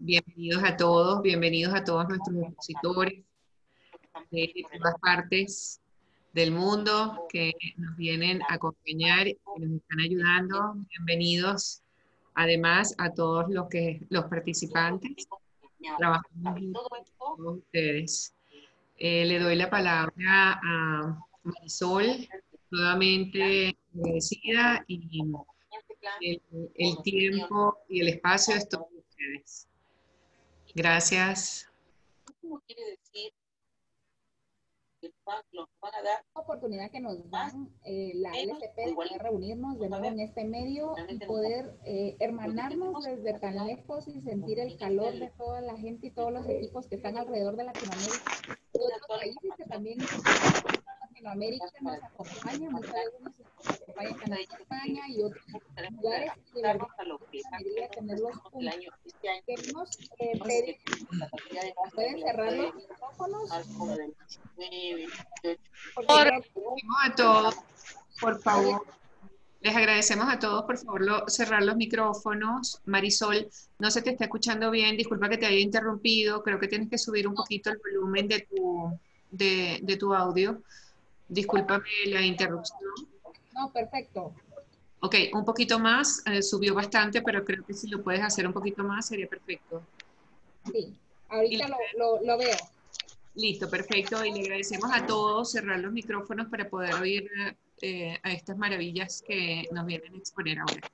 bienvenidos a todos, bienvenidos a todos nuestros expositores de todas partes del mundo que nos vienen a acompañar y nos están ayudando. Bienvenidos además a todos los, que, los participantes. Trabajamos con ustedes. Eh, le doy la palabra a Marisol, nuevamente agradecida y el, el, tiempo y el espacio es todo de ustedes. Gracias. ¿Cómo quiere decir nos van a dar oportunidad que nos dan eh, la LCP de poder reunirnos de nuevo en este medio y poder eh, hermanarnos desde tan lejos y sentir el calor de toda la gente y todos los equipos que están alrededor de Latinoamérica, de otros países que también Latinoamérica nos acompañan, muchas veces nos acompañan en España y otros lugares y de verdad quería tenerlos juntos. Queremos eh, pedir, pueden cerrar los micrófonos. a todos, por favor. Les agradecemos a todos, por favor, lo, cerrar los micrófonos. Marisol, no se te está escuchando bien, disculpa que te haya interrumpido, creo que tienes que subir un poquito el volumen de tu, de, de tu audio. Discúlpame la interrupción. No, perfecto. Ok, un poquito más, eh, subió bastante, pero creo que si lo puedes hacer un poquito más sería perfecto. Sí, ahorita lo, lo, lo, veo. Listo, perfecto. Y le agradecemos a todos cerrar los micrófonos para poder oír eh, a estas maravillas que nos vienen a exponer ahora.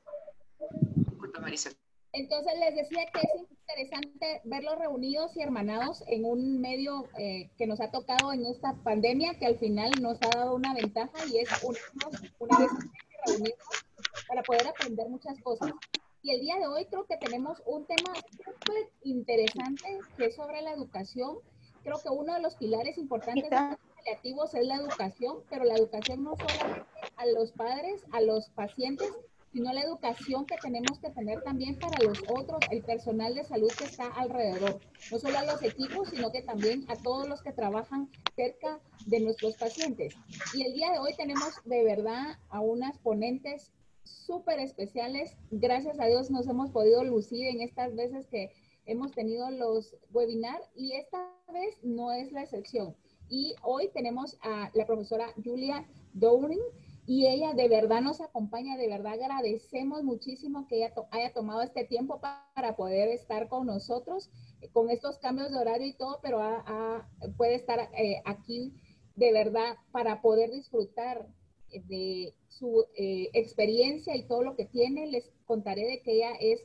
Disculpa, Marisol. Entonces les decía que es interesante verlos reunidos y hermanados en un medio eh, que nos ha tocado en esta pandemia, que al final nos ha dado una ventaja y es unirnos una vez reunirnos para poder aprender muchas cosas. Y el día de hoy creo que tenemos un tema súper interesante que es sobre la educación. Creo que uno de los pilares importantes de los paliativos es la educación, pero la educación no solamente a los padres, a los pacientes, sino la educación que tenemos que tener también para los otros, el personal de salud que está alrededor, no solo a los equipos, sino que también a todos los que trabajan cerca de nuestros pacientes. Y el día de hoy tenemos de verdad a unas ponentes súper especiales. Gracias a Dios nos hemos podido lucir en estas veces que hemos tenido los webinars y esta vez no es la excepción. Y hoy tenemos a la profesora Julia Downing y ella de verdad nos acompaña, de verdad agradecemos muchísimo que ella haya tomado este tiempo para poder estar con nosotros, eh, con estos cambios de horario y todo, pero puede estar eh, aquí de verdad para poder disfrutar de su eh, experiencia y todo lo que tiene. Les contaré de que ella es,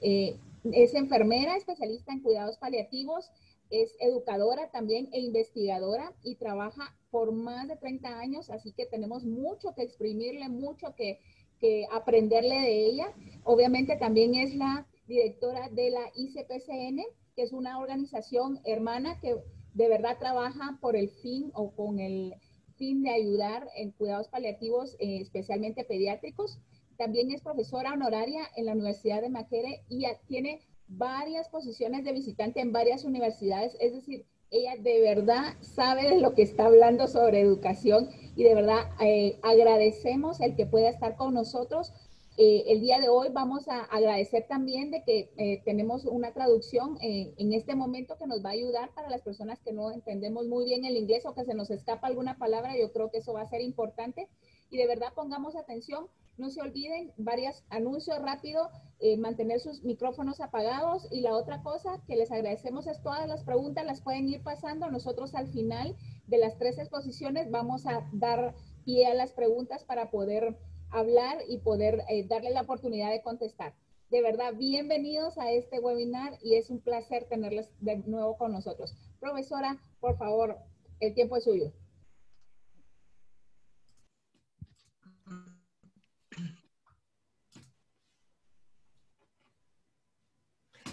es enfermera, especialista en cuidados paliativos, es educadora también e investigadora y trabaja por más de 30 años, así que tenemos mucho que exprimirle, mucho que, que aprenderle de ella. Obviamente también es la directora de la ICPCN, que es una organización hermana que de verdad trabaja por el fin o con el fin de ayudar en cuidados paliativos, eh, especialmente pediátricos. También es profesora honoraria en la Universidad de Maquere y tiene varias posiciones de visitante en varias universidades, es decir, ella de verdad sabe de lo que está hablando sobre educación y de verdad eh, agradecemos el que pueda estar con nosotros. Eh, el día de hoy vamos a agradecer también de que eh, tenemos una traducción en este momento que nos va a ayudar para las personas que no entendemos muy bien el inglés o que se nos escapa alguna palabra. Yo creo que eso va a ser importante y de verdad pongamos atención no se olviden, varios anuncios rápido, eh, mantener sus micrófonos apagados. Y la otra cosa que les agradecemos es todas las preguntas las pueden ir pasando. Nosotros al final de las tres exposiciones vamos a dar pie a las preguntas para poder hablar y poder eh, darle la oportunidad de contestar. De verdad, bienvenidos a este webinar y es un placer tenerles de nuevo con nosotros. Profesora, por favor, el tiempo es suyo.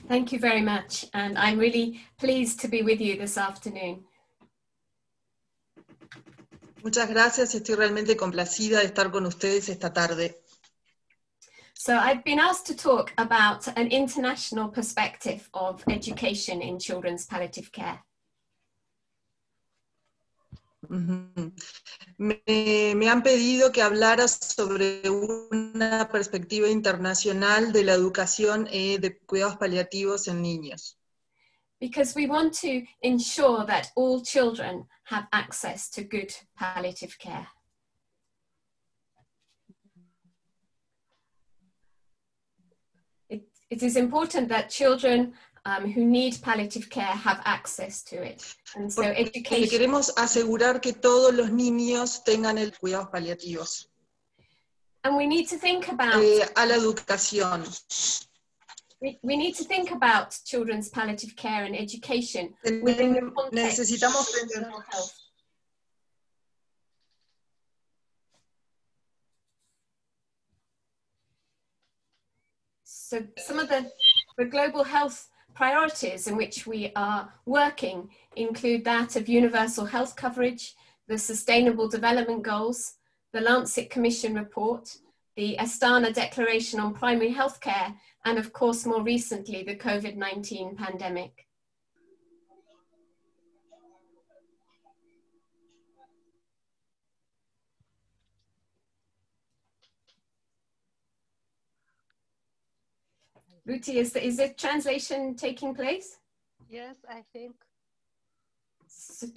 Thank you very much. And I'm really pleased to be with you this afternoon. Muchas gracias. Estoy realmente complacida de estar con ustedes esta tarde. So I've been asked to talk about an international perspective of education in children's palliative care. Me, han pedido que hablara sobre una perspectiva internacional de la educación eh, de cuidados paliativos en niños. because we want to ensure that all children have access to good palliative care. It is important that children um, who need palliative care have access to it. And so education, queremos asegurar que todos los niños tengan el cuidados paliativos. and we need to think about Eh, a la educación. we, we need to think about children's palliative care and education within the context Necesitamos tener mental health. So some of the, the global health priorities in which we are working include that of universal health coverage, the Sustainable Development Goals, the Lancet Commission report, the Astana Declaration on Primary Healthcare, and of course, more recently, the COVID-19 pandemic. Ruti, is the, is the translation taking place? Yes, I think. S-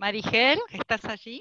Marigel, ¿estás allí?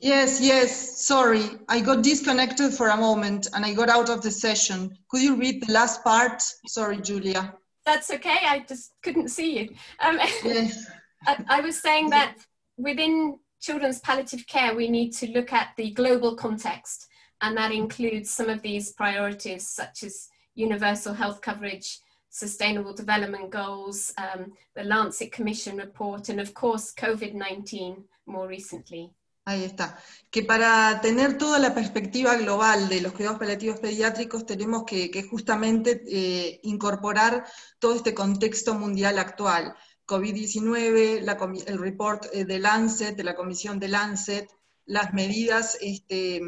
Yes, yes, sorry. I got disconnected for a moment and I got out of the session. Could you read the last part? Sorry, Julia. That's okay, I just couldn't see you. Um, Yes. I, I was saying that within children's palliative care, we need to look at the global context, and that includes some of these priorities, such as universal health coverage, sustainable development goals, um, the Lancet Commission report, and of course, COVID 19 more recently. Ahí está. Que para tener toda la perspectiva global de los cuidados paliativos pediátricos tenemos que, que justamente eh, incorporar todo este contexto mundial actual. COVID-19, la comi- el report eh, de Lancet, de la comisión de Lancet, las medidas este,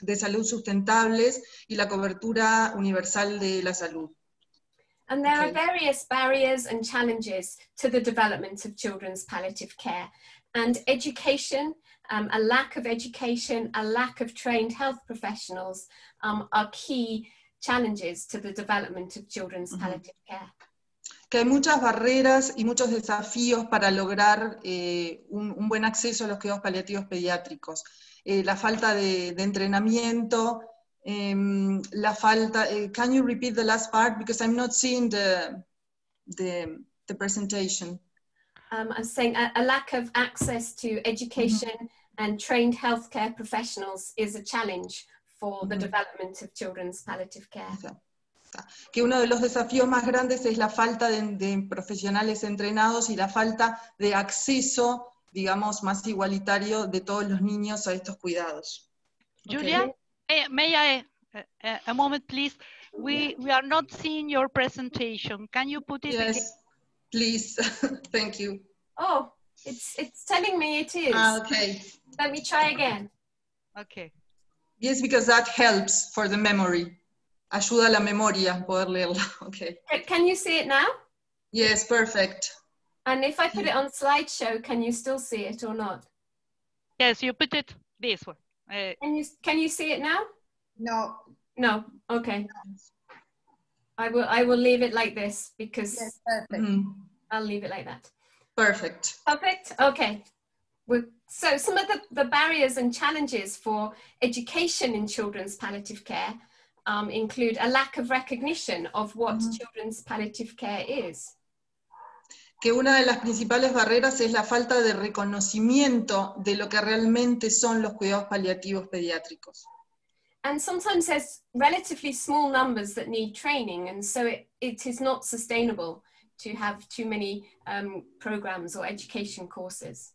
de salud sustentables y la cobertura universal de la salud. And there are Okay. various barriers and challenges to the development of children's palliative care. And education, um, a lack of education, a lack of trained health professionals um, are key challenges to the development of children's Mhm. palliative care. Que hay muchas barreras y muchos desafíos para lograr eh, un, un buen acceso a los cuidados paliativos pediátricos. Eh, la falta de, de entrenamiento, em, la falta... eh, can you repeat the last part? Because I'm not seeing the, the, the presentation. Um, I was saying a, a lack of access to education and trained healthcare professionals is a challenge for the Mhm. development of children's palliative care. O sea, está. Que uno de los desafíos más grandes es la falta de, de profesionales entrenados y la falta de acceso, digamos, más igualitario de todos los niños a estos cuidados. Julia, may, may I, uh, uh, a moment please? We, we are not seeing your presentation. Can you put it again? Yes, please. Thank you. Oh, it's, it's telling me it is. Ah, okay. Let me try again. Okay. Yes, because that helps for the memory. Ayuda a la memoria poder leerla. Okay. Can you see it now? Yes, perfect. And if I put it on slideshow, can you still see it or not? Yes, you put it this way. Uh, Can you can you see it now? No, No. Okay. I will I will leave it like this because yes, perfect. Mm, I'll leave it like that. perfect. Perfect. Okay. Well, so some of the, the barriers and challenges for education in children's palliative care um, include a lack of recognition of what Mhm. children's palliative care is. Que una de las principales barreras es la falta de reconocimiento de lo que realmente son los cuidados paliativos pediátricos. And sometimes there's relatively small numbers that need training, and so it, it is not sustainable to have too many um, programs or education courses.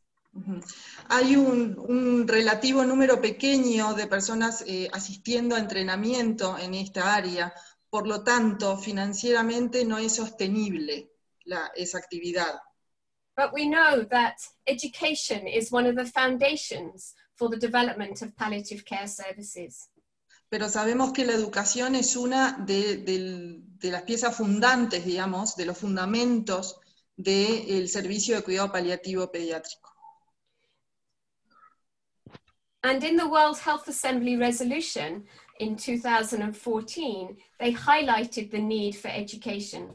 Hay un, un relativo número pequeño de personas eh, asistiendo a entrenamiento en esta área, por lo tanto, financieramente no es sostenible la- esa actividad. But we know that education is one of the foundations for the development of palliative care services. Pero sabemos que la educación es una de, del- de las piezas fundantes, digamos, de los fundamentos del servicio de cuidado paliativo pediátrico. And in the World Health Assembly resolution in 2014, they highlighted the need for education.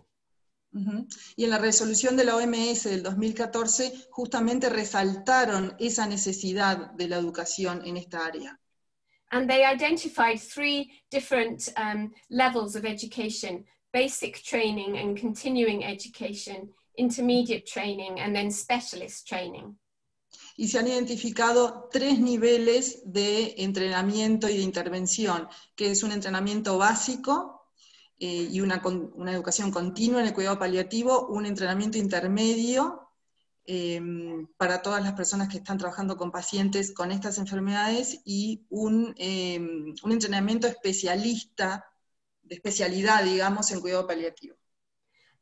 Ujú. Y en la resolución de la OMS del 2014 justamente resaltaron esa necesidad de la educación en esta área. And they identified three different um, levels of education basic training and continuing education, intermediate training, and then specialist training. Y se han identificado tres niveles de entrenamiento y de intervención, que es un entrenamiento básico eh, y una, una educación continua en el cuidado paliativo, un entrenamiento intermedio eh, para todas las personas que están trabajando con pacientes con estas enfermedades y un, eh, un entrenamiento especialista, de especialidad, digamos, en cuidado paliativo.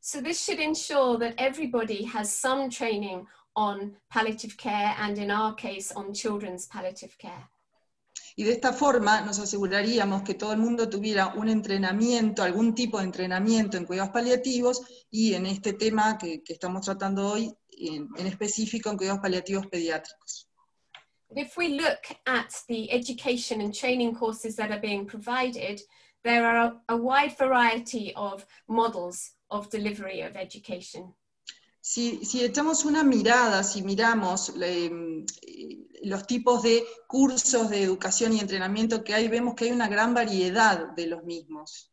So, this should ensure that everybody has some training on palliative care and, in our case, on children's palliative care. Y de esta forma nos aseguraríamos que todo el mundo tuviera un entrenamiento, algún tipo de entrenamiento en cuidados paliativos y en este tema que, que estamos tratando hoy, en, en específico en cuidados paliativos pediátricos. If we look at the education and training courses that are being provided, there are a, a wide variety of models of delivery of education. Si, si echamos una mirada, si miramos eh, los tipos de cursos de educación y entrenamiento que hay, vemos que hay una gran variedad de los mismos.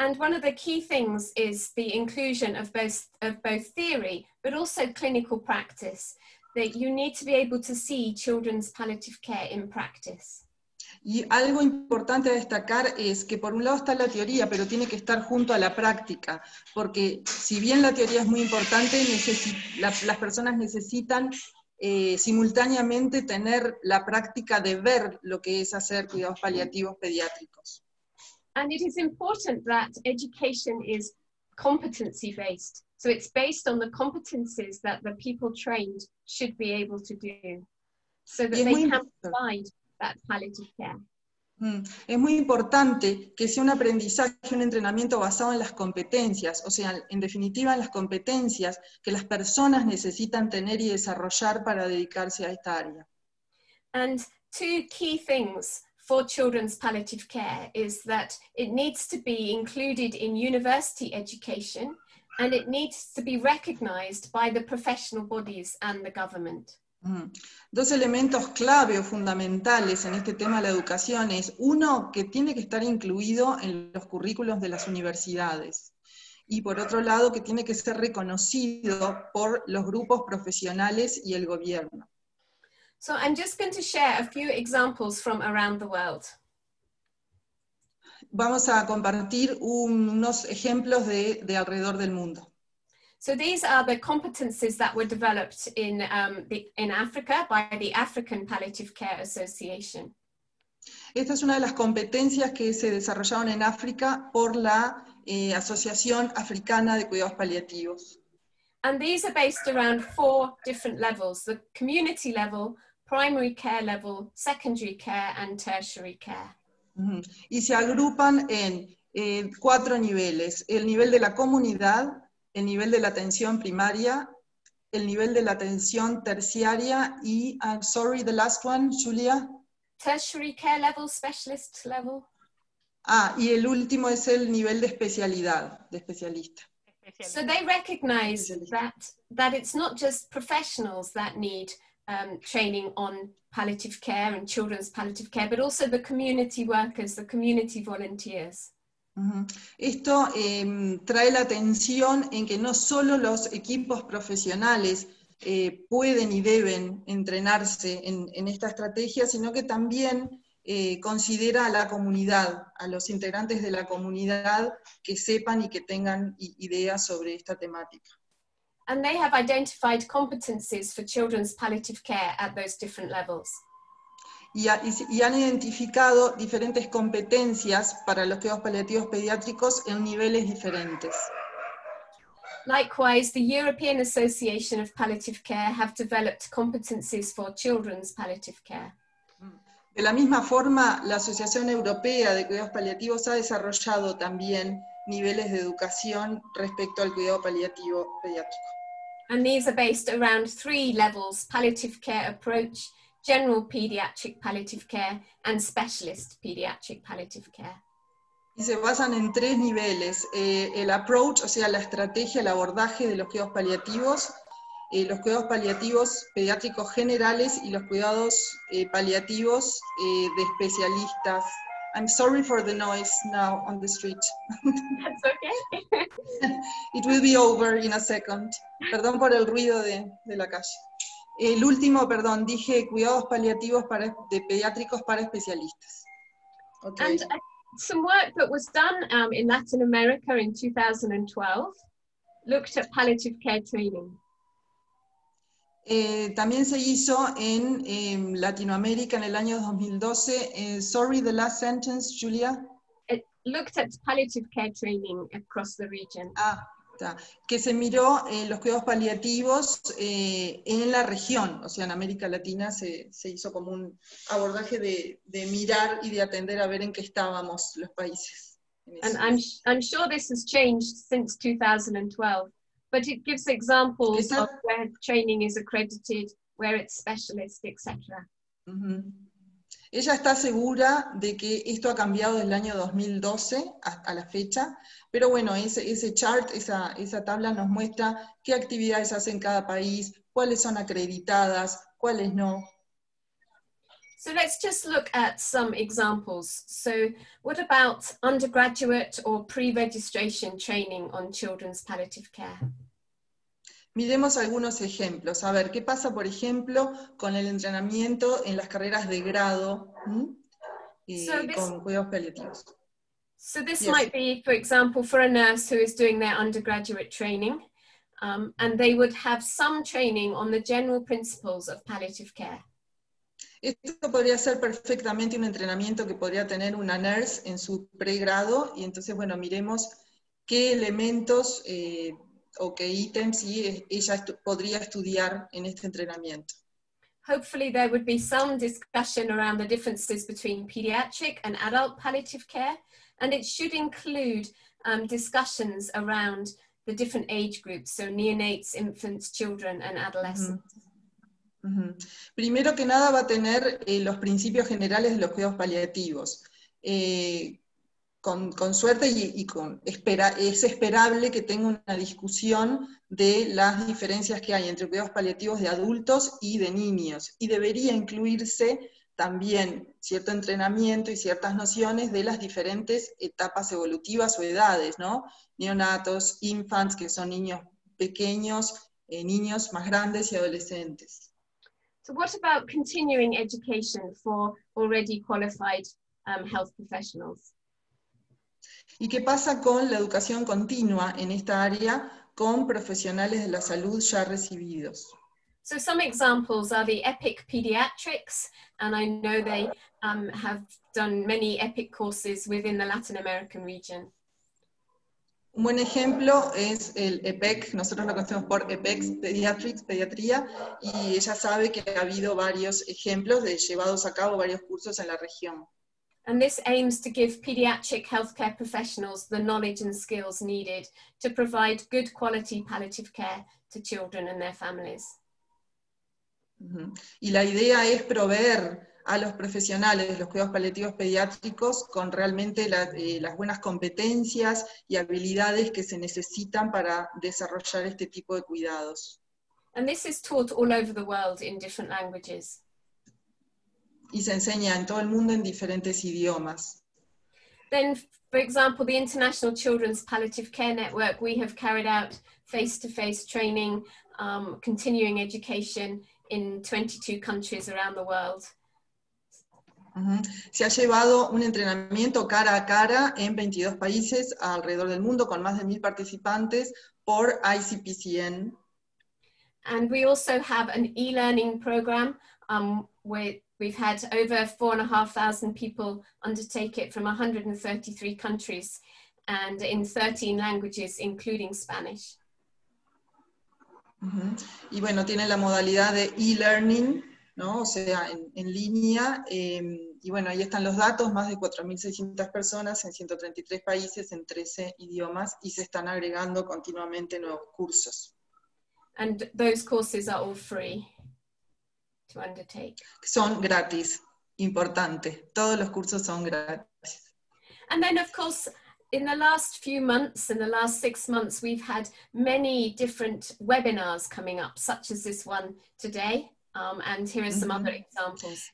And one of the key things is the inclusion of both, of both theory, but also clinical practice, that you need to be able to see children's palliative care in practice. Y algo importante a destacar es que por un lado está la teoría, pero tiene que estar junto a la práctica, porque si bien la teoría es muy importante, la- las personas necesitan eh, simultáneamente tener la práctica de ver lo que es hacer cuidados paliativos pediátricos. And it is important that education is competency based. So it's based on the competencies that the people trained should be able to do so that they can provide that palliative care. Mm, Es muy importante que sea un aprendizaje, un entrenamiento basado en las competencias, o sea, en definitiva en las competencias que las personas necesitan tener y desarrollar para dedicarse a esta área. And two key things for children's palliative care is that it needs to be included in university education and it needs to be recognized by the professional bodies and the government. Dos elementos clave o fundamentales en este tema de la educación es, uno, que tiene que estar incluido en los currículos de las universidades, y por otro lado, que tiene que ser reconocido por los grupos profesionales y el gobierno. So I'm just going to share a few examples from around the world. Vamos a compartir un- unos ejemplos de, de alrededor del mundo. So these are the competencies that were developed in, um, the, in Africa by the African Palliative Care Association. Esta es una de las competencias que se desarrollaron en África por la eh, Asociación Africana de Cuidados Paliativos. And these are based around four different levels, the community level, primary care level, secondary care, and tertiary care. Ujú. Y se agrupan en eh, cuatro niveles. El nivel de la comunidad, el nivel de la atención primaria, el nivel de la atención terciaria y, I'm sorry, the last one, Julia. Tertiary care level, specialist level. Ah, y el último es el nivel de especialidad, de especialista. So they recognize that, that it's not just professionals that need um, training on palliative care and children's palliative care, but also the community workers, the community volunteers. Esto em, trae la atención en que no solo los equipos profesionales eh, pueden y deben entrenarse en, esta estrategia, sino que también eh, considera a la comunidad, a los integrantes de la comunidad que sepan y que tengan ideas sobre esta temática. And they have identified competencies for children's palliative care at those different levels. Y, ha- y y han identificado diferentes competencias para los cuidados paliativos pediátricos en niveles diferentes. Likewise, the European Association of Palliative Care have developed competencies for children's palliative care. De la misma forma, la Asociación Europea de Cuidados Paliativos ha desarrollado también niveles de educación respecto al cuidado paliativo pediátrico. And these are based around three levels, palliative care approach, general pediatric palliative care, and specialist pediatric palliative care. Y se basan en tres niveles, eh, el approach, o sea, la estrategia, el abordaje de los cuidados paliativos, eh, los cuidados paliativos pediátricos generales y los cuidados eh, paliativos eh, de especialistas. I'm sorry for the noise now on the street. That's okay. It will be over in a second. Perdón por el ruido de, de la calle. El último, perdón, dije cuidados paliativos para, de pediátricos para especialistas. Ok. And uh, some work that was done um, in Latin America in 2012 looked at palliative care training. Eh, también se hizo en em, Latinoamérica en el año 2012. eh, sorry, the last sentence, Julia. It looked at palliative care training across the region. Ah. Que se miró eh, los cuidados paliativos eh, en la región, o sea, en América Latina se, se hizo como un abordaje de, de mirar y de atender a ver en qué estábamos los países. en And. I'm, I'm sure this has changed since 2012, but it gives examples of where training is accredited, where it's specialist, etc. Ujú. Ella está segura de que esto ha cambiado desde el año 2012 hasta la fecha, pero bueno, ese, chart, esa, esa tabla nos muestra qué actividades hace en cada país, cuáles son acreditadas, cuáles no. So let's just look at some examples. So, what about undergraduate or pre registration training on children's palliative care? Miremos algunos ejemplos. A ver, ¿qué pasa, por ejemplo, con el entrenamiento en las carreras de grado. Eh, So this- con cuidados paliativos? So, this Yes. might be, for example, for a nurse who is doing their undergraduate training, um, and they would have some training on the general principles of palliative care. Esto podría ser perfectamente un entrenamiento que podría tener una nurse en su pregrado, y entonces, bueno, miremos qué elementos eh, o qué ítems sí, ella estu- podría estudiar en este entrenamiento. Hopefully, there would be some discussion around the differences between pediatric and adult palliative care, and it should include um, discussions around the different age groups, so neonates, infants, children, and adolescents. Primero que nada va a tener eh, los principios generales de los cuidados paliativos. Eh, con, suerte y, y con espera, es esperable que tenga una discusión de las diferencias que hay entre cuidados paliativos de adultos y de niños. Y debería incluirse también cierto entrenamiento y ciertas nociones de las diferentes etapas evolutivas o edades, ¿no? Neonatos, infants, que son niños pequeños, eh, niños más grandes y adolescentes. So, what about continuing education for already qualified um, health professionals? ¿Y qué pasa con la educación continua en esta área con profesionales de la salud ya recibidos? So some examples are the EPIC pediatrics, and I know they um, have done many EPIC courses within the Latin American region. Un buen ejemplo es el EPEC, nosotros lo conocemos por EPEX Pediatrics, Pediatría, y ella sabe que ha habido varios ejemplos de llevados a cabo varios cursos en la región. And this aims to give pediatric healthcare professionals the knowledge and skills needed to provide good quality palliative care to children and their families. Y la idea es proveer a los profesionales de los cuidados paliativos pediátricos con realmente la- eh, las buenas competencias y habilidades que se necesitan para desarrollar este tipo de cuidados. And this is taught all over the world in different languages. Y se enseña en todo el mundo en diferentes idiomas. Then, for example, the International Children's Palliative Care Network, we have carried out face to face training, um, continuing education in 22 countries around the world. Ujú. Se ha llevado un entrenamiento cara a cara en 22 países alrededor del mundo con más de mil participantes por ICPCN. And we also have an e learning program um, where we've had over four and a half thousand people undertake it from 133 countries and in 13 languages, including Spanish. Ujú. Y bueno, tiene la modalidad de e-learning, ¿no? O sea, en, en línea. eh, y bueno, ahí están los datos, más de 4.600 personas en 133 países, en 13 idiomas, y se están agregando continuamente nuevos cursos. And those courses are all free to undertake. Son gratis, importante. Todos los cursos son gratis. And then, of course, in the last few months, in the last six months, we've had many different webinars coming up, such as this one today. Um, and here are some other examples.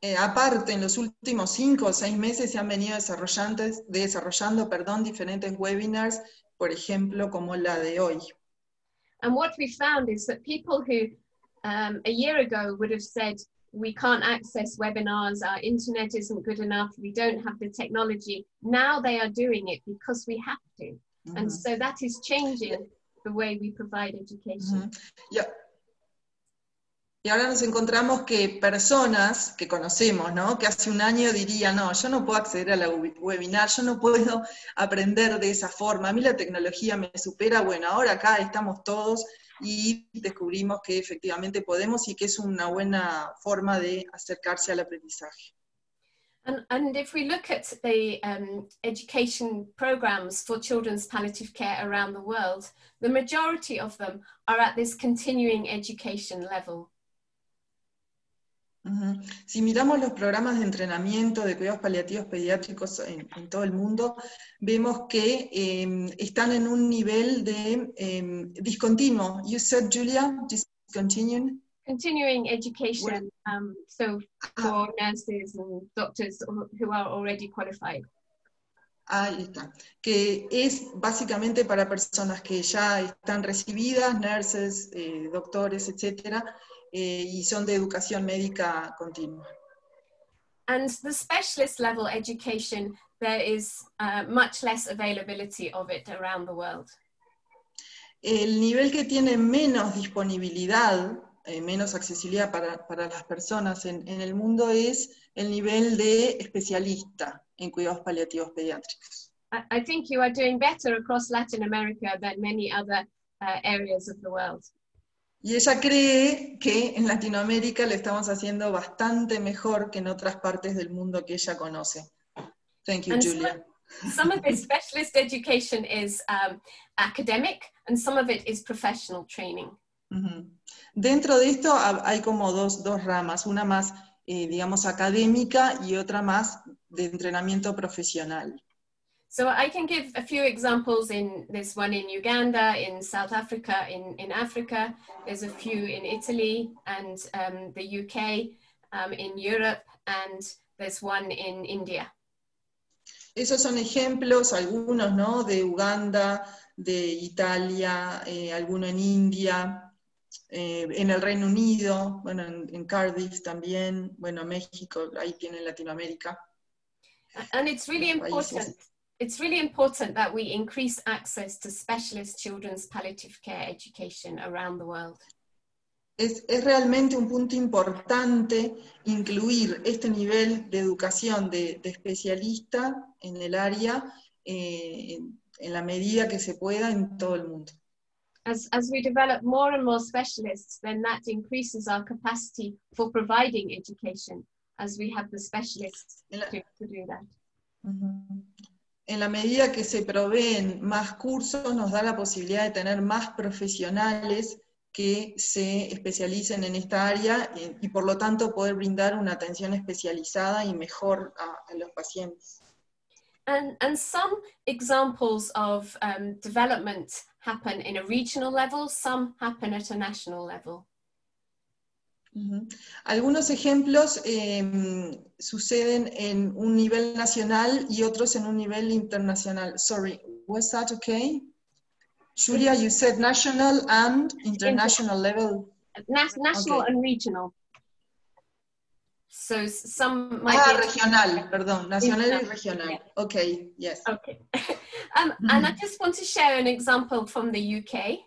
Eh, aparte, en los últimos cinco o seis meses se han venido desarrollando, desarrollando perdón, diferentes webinars, por ejemplo, como la de hoy. And what we found is that people who um, a year ago would have said, we can't access webinars, our internet isn't good enough, we don't have the technology. Now they are doing it because we have to. And so that is changing the way we provide education. Ujú. Y, a- y ahora nos encontramos que personas que conocemos, ¿no? que hace un año dirían, no, yo no puedo acceder a la webi- webinar, yo no puedo aprender de esa forma, a mí la tecnología me supera, bueno, ahora acá estamos todos y descubrimos que efectivamente podemos y que es una buena forma de acercarse al aprendizaje. And, and if we look at the um, education programs for children's palliative care around the world, the majority of them are at this continuing education level. Si miramos los programas de entrenamiento de cuidados paliativos pediátricos en, en todo el mundo, vemos que eh, están en un nivel de eh, discontinuo. You said, Julia, discontinuing? Continuing education, um, so for nurses and doctors who- who are already qualified. Ahí está. Que es básicamente para personas que ya están recibidas, nurses, eh, doctores, etcétera, eh, y son de educación médica continua. And the specialist level education, there is uh, much less availability of it around the world. El nivel que tiene menos disponibilidad, eh, menos accesibilidad para, para las personas en, en el mundo es el nivel de especialista en cuidados paliativos pediátricos. I, think you are doing better across Latin America than many other uh, areas of the world. Y ella cree que en Latinoamérica le estamos haciendo bastante mejor que en otras partes del mundo que ella conoce. Thank you, And Julia. Some of this specialist education is um, academic and some of it is professional training. Dentro de esto ha- hay como dos, dos ramas, una más, eh, digamos, académica y otra más de entrenamiento profesional. So I can give a few examples in this one in Uganda, in South Africa, in, in Africa. There's a few in Italy and um, the UK, um, in Europe, and there's one in India. Esos son ejemplos, algunos, ¿no? De Uganda, de Italia, eh, alguno en India, eh, en el Reino Unido, bueno, en, en Cardiff también, bueno, México, ahí tienen Latinoamérica. And it's really important. It's really important that we increase access to specialist children's palliative care education around the world. Es, es realmente un punto importante incluir este nivel de educación de, de especialista en el área eh, en, en la medida que se pueda en todo el mundo. As, as we develop more and more specialists, then that increases our capacity for providing education as we have the specialists la- to, to do that. En la medida que se proveen más cursos, nos da la posibilidad de tener más profesionales que se especialicen en esta área eh, y por lo tanto poder brindar una atención especializada y mejor a, a los pacientes. And, and some examples of um, development happen in a regional level, some happen at a national level. Algunos ejemplos eh, suceden en un nivel nacional y otros en un nivel internacional. Sorry, was that okay? Julia, you said national and international level. Nas- national Okay. and regional. So some might Ah, be regional, perdón, nacional y regional. Ok, yes. Okay. um, and I just want to share an example from the UK.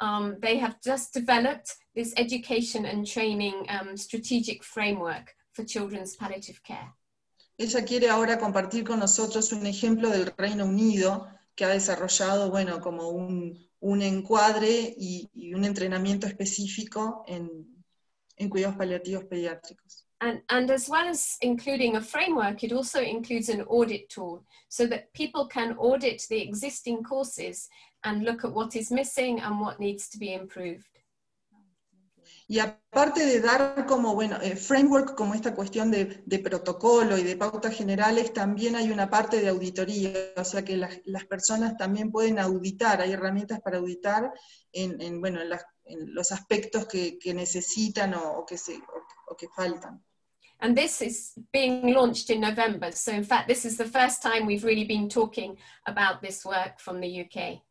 Um, they have just developed this education and training um, strategic framework for children's palliative care. Ella quiere ahora compartir con nosotros un ejemplo del Reino Unido que ha desarrollado, bueno, como un, un encuadre y, y un entrenamiento específico en, en cuidados paliativos pediátricos. And, and as well as including a framework, it also includes an audit tool so that people can audit the existing courses and look at what is missing and what needs to be improved. Y aparte de dar como, bueno, eh, framework como esta cuestión de, de, protocolo y de pautas generales, también hay una parte de auditoría, o sea que las, las personas también pueden auditar, hay herramientas para auditar en, en bueno, en, las, en, los aspectos que, que necesitan o, o que se, o, o que faltan. And this is being launched in November. So in fact, this is the first time we've really been talking about this work from the UK.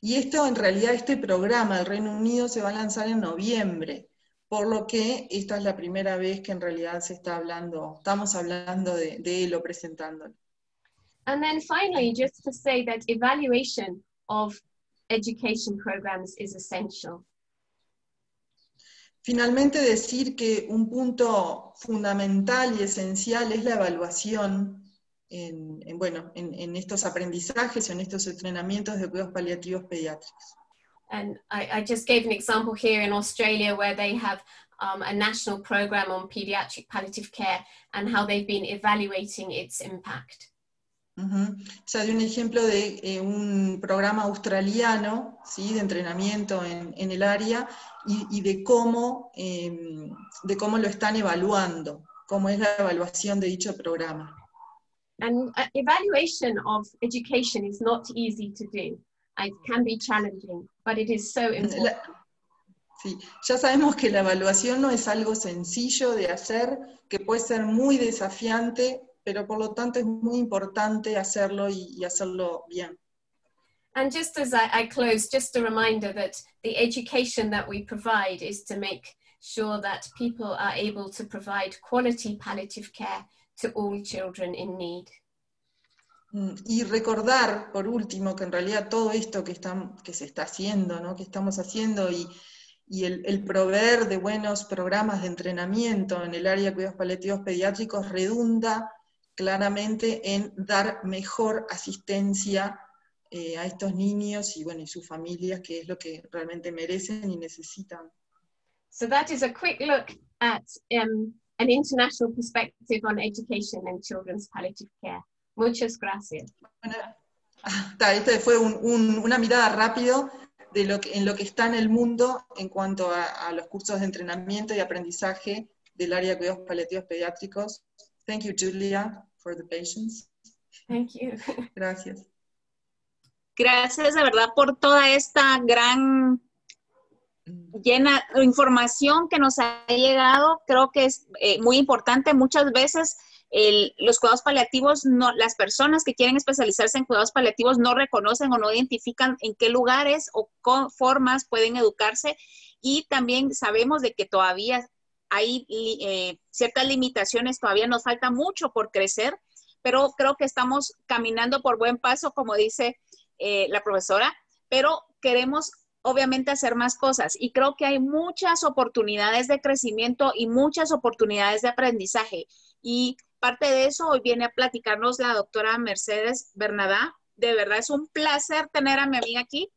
Y esto, en realidad, este programa del Reino Unido se va a lanzar en noviembre, por lo que esta es la primera vez que en realidad se está hablando, estamos hablando de, de él o presentándolo. And then finally, just to say that evaluation of education programs is essential. Finalmente decir que un punto fundamental y esencial es la evaluación en, en bueno, en, en, estos aprendizajes, en estos entrenamientos de cuidados paliativos pediátricos. And I, I just gave an example here in Australia where they have um, a national program on pediatric palliative care and how they've been evaluating its impact. Uh -huh. Ya di un ejemplo de eh, un programa australiano ¿sí? de entrenamiento en, en el área y, y de, cómo, eh, de cómo lo están evaluando, cómo es la evaluación de dicho programa. And uh, evaluation of education is not easy to do. It can be challenging, but it is so important. Sí, ya sabemos que la evaluación no es algo sencillo de hacer, que puede ser muy desafiante, pero por lo tanto es muy importante hacerlo y, y hacerlo bien. And just as I, I close, just a reminder that the education that we provide is to make sure that people are able to provide quality palliative care to all children in need. Y recordar, por último, que en realidad todo esto que, está, que se está haciendo, ¿no? que estamos haciendo, y, y el, el, proveer de buenos programas de entrenamiento en el área de cuidados paliativos pediátricos redunda claramente en dar mejor asistencia eh, a estos niños y, bueno, y sus familias, que es lo que realmente merecen y necesitan. So that is a quick look at um, an international perspective on education and children's palliative care. Muchas gracias. Bueno, este fue un, un, una mirada rápido de lo que, en lo que está en el mundo en cuanto a, a, los cursos de entrenamiento y aprendizaje del área de cuidados paliativos pediátricos. Thank you, Julia, for the patience. Thank you. Gracias. Gracias de verdad por toda esta gran llena información que nos ha llegado. Creo que es eh, muy importante. Muchas veces el, los cuidados paliativos, no, las personas que quieren especializarse en cuidados paliativos no reconocen o no identifican en qué lugares o con formas pueden educarse y también sabemos de que todavía hay eh, ciertas limitaciones, todavía nos falta mucho por crecer, pero creo que estamos caminando por buen paso, como dice eh, la profesora, pero queremos obviamente hacer más cosas y creo que hay muchas oportunidades de crecimiento y muchas oportunidades de aprendizaje y parte de eso hoy viene a platicarnos la doctora Mercedes Bernadá. De verdad es un placer tener a mi amiga aquí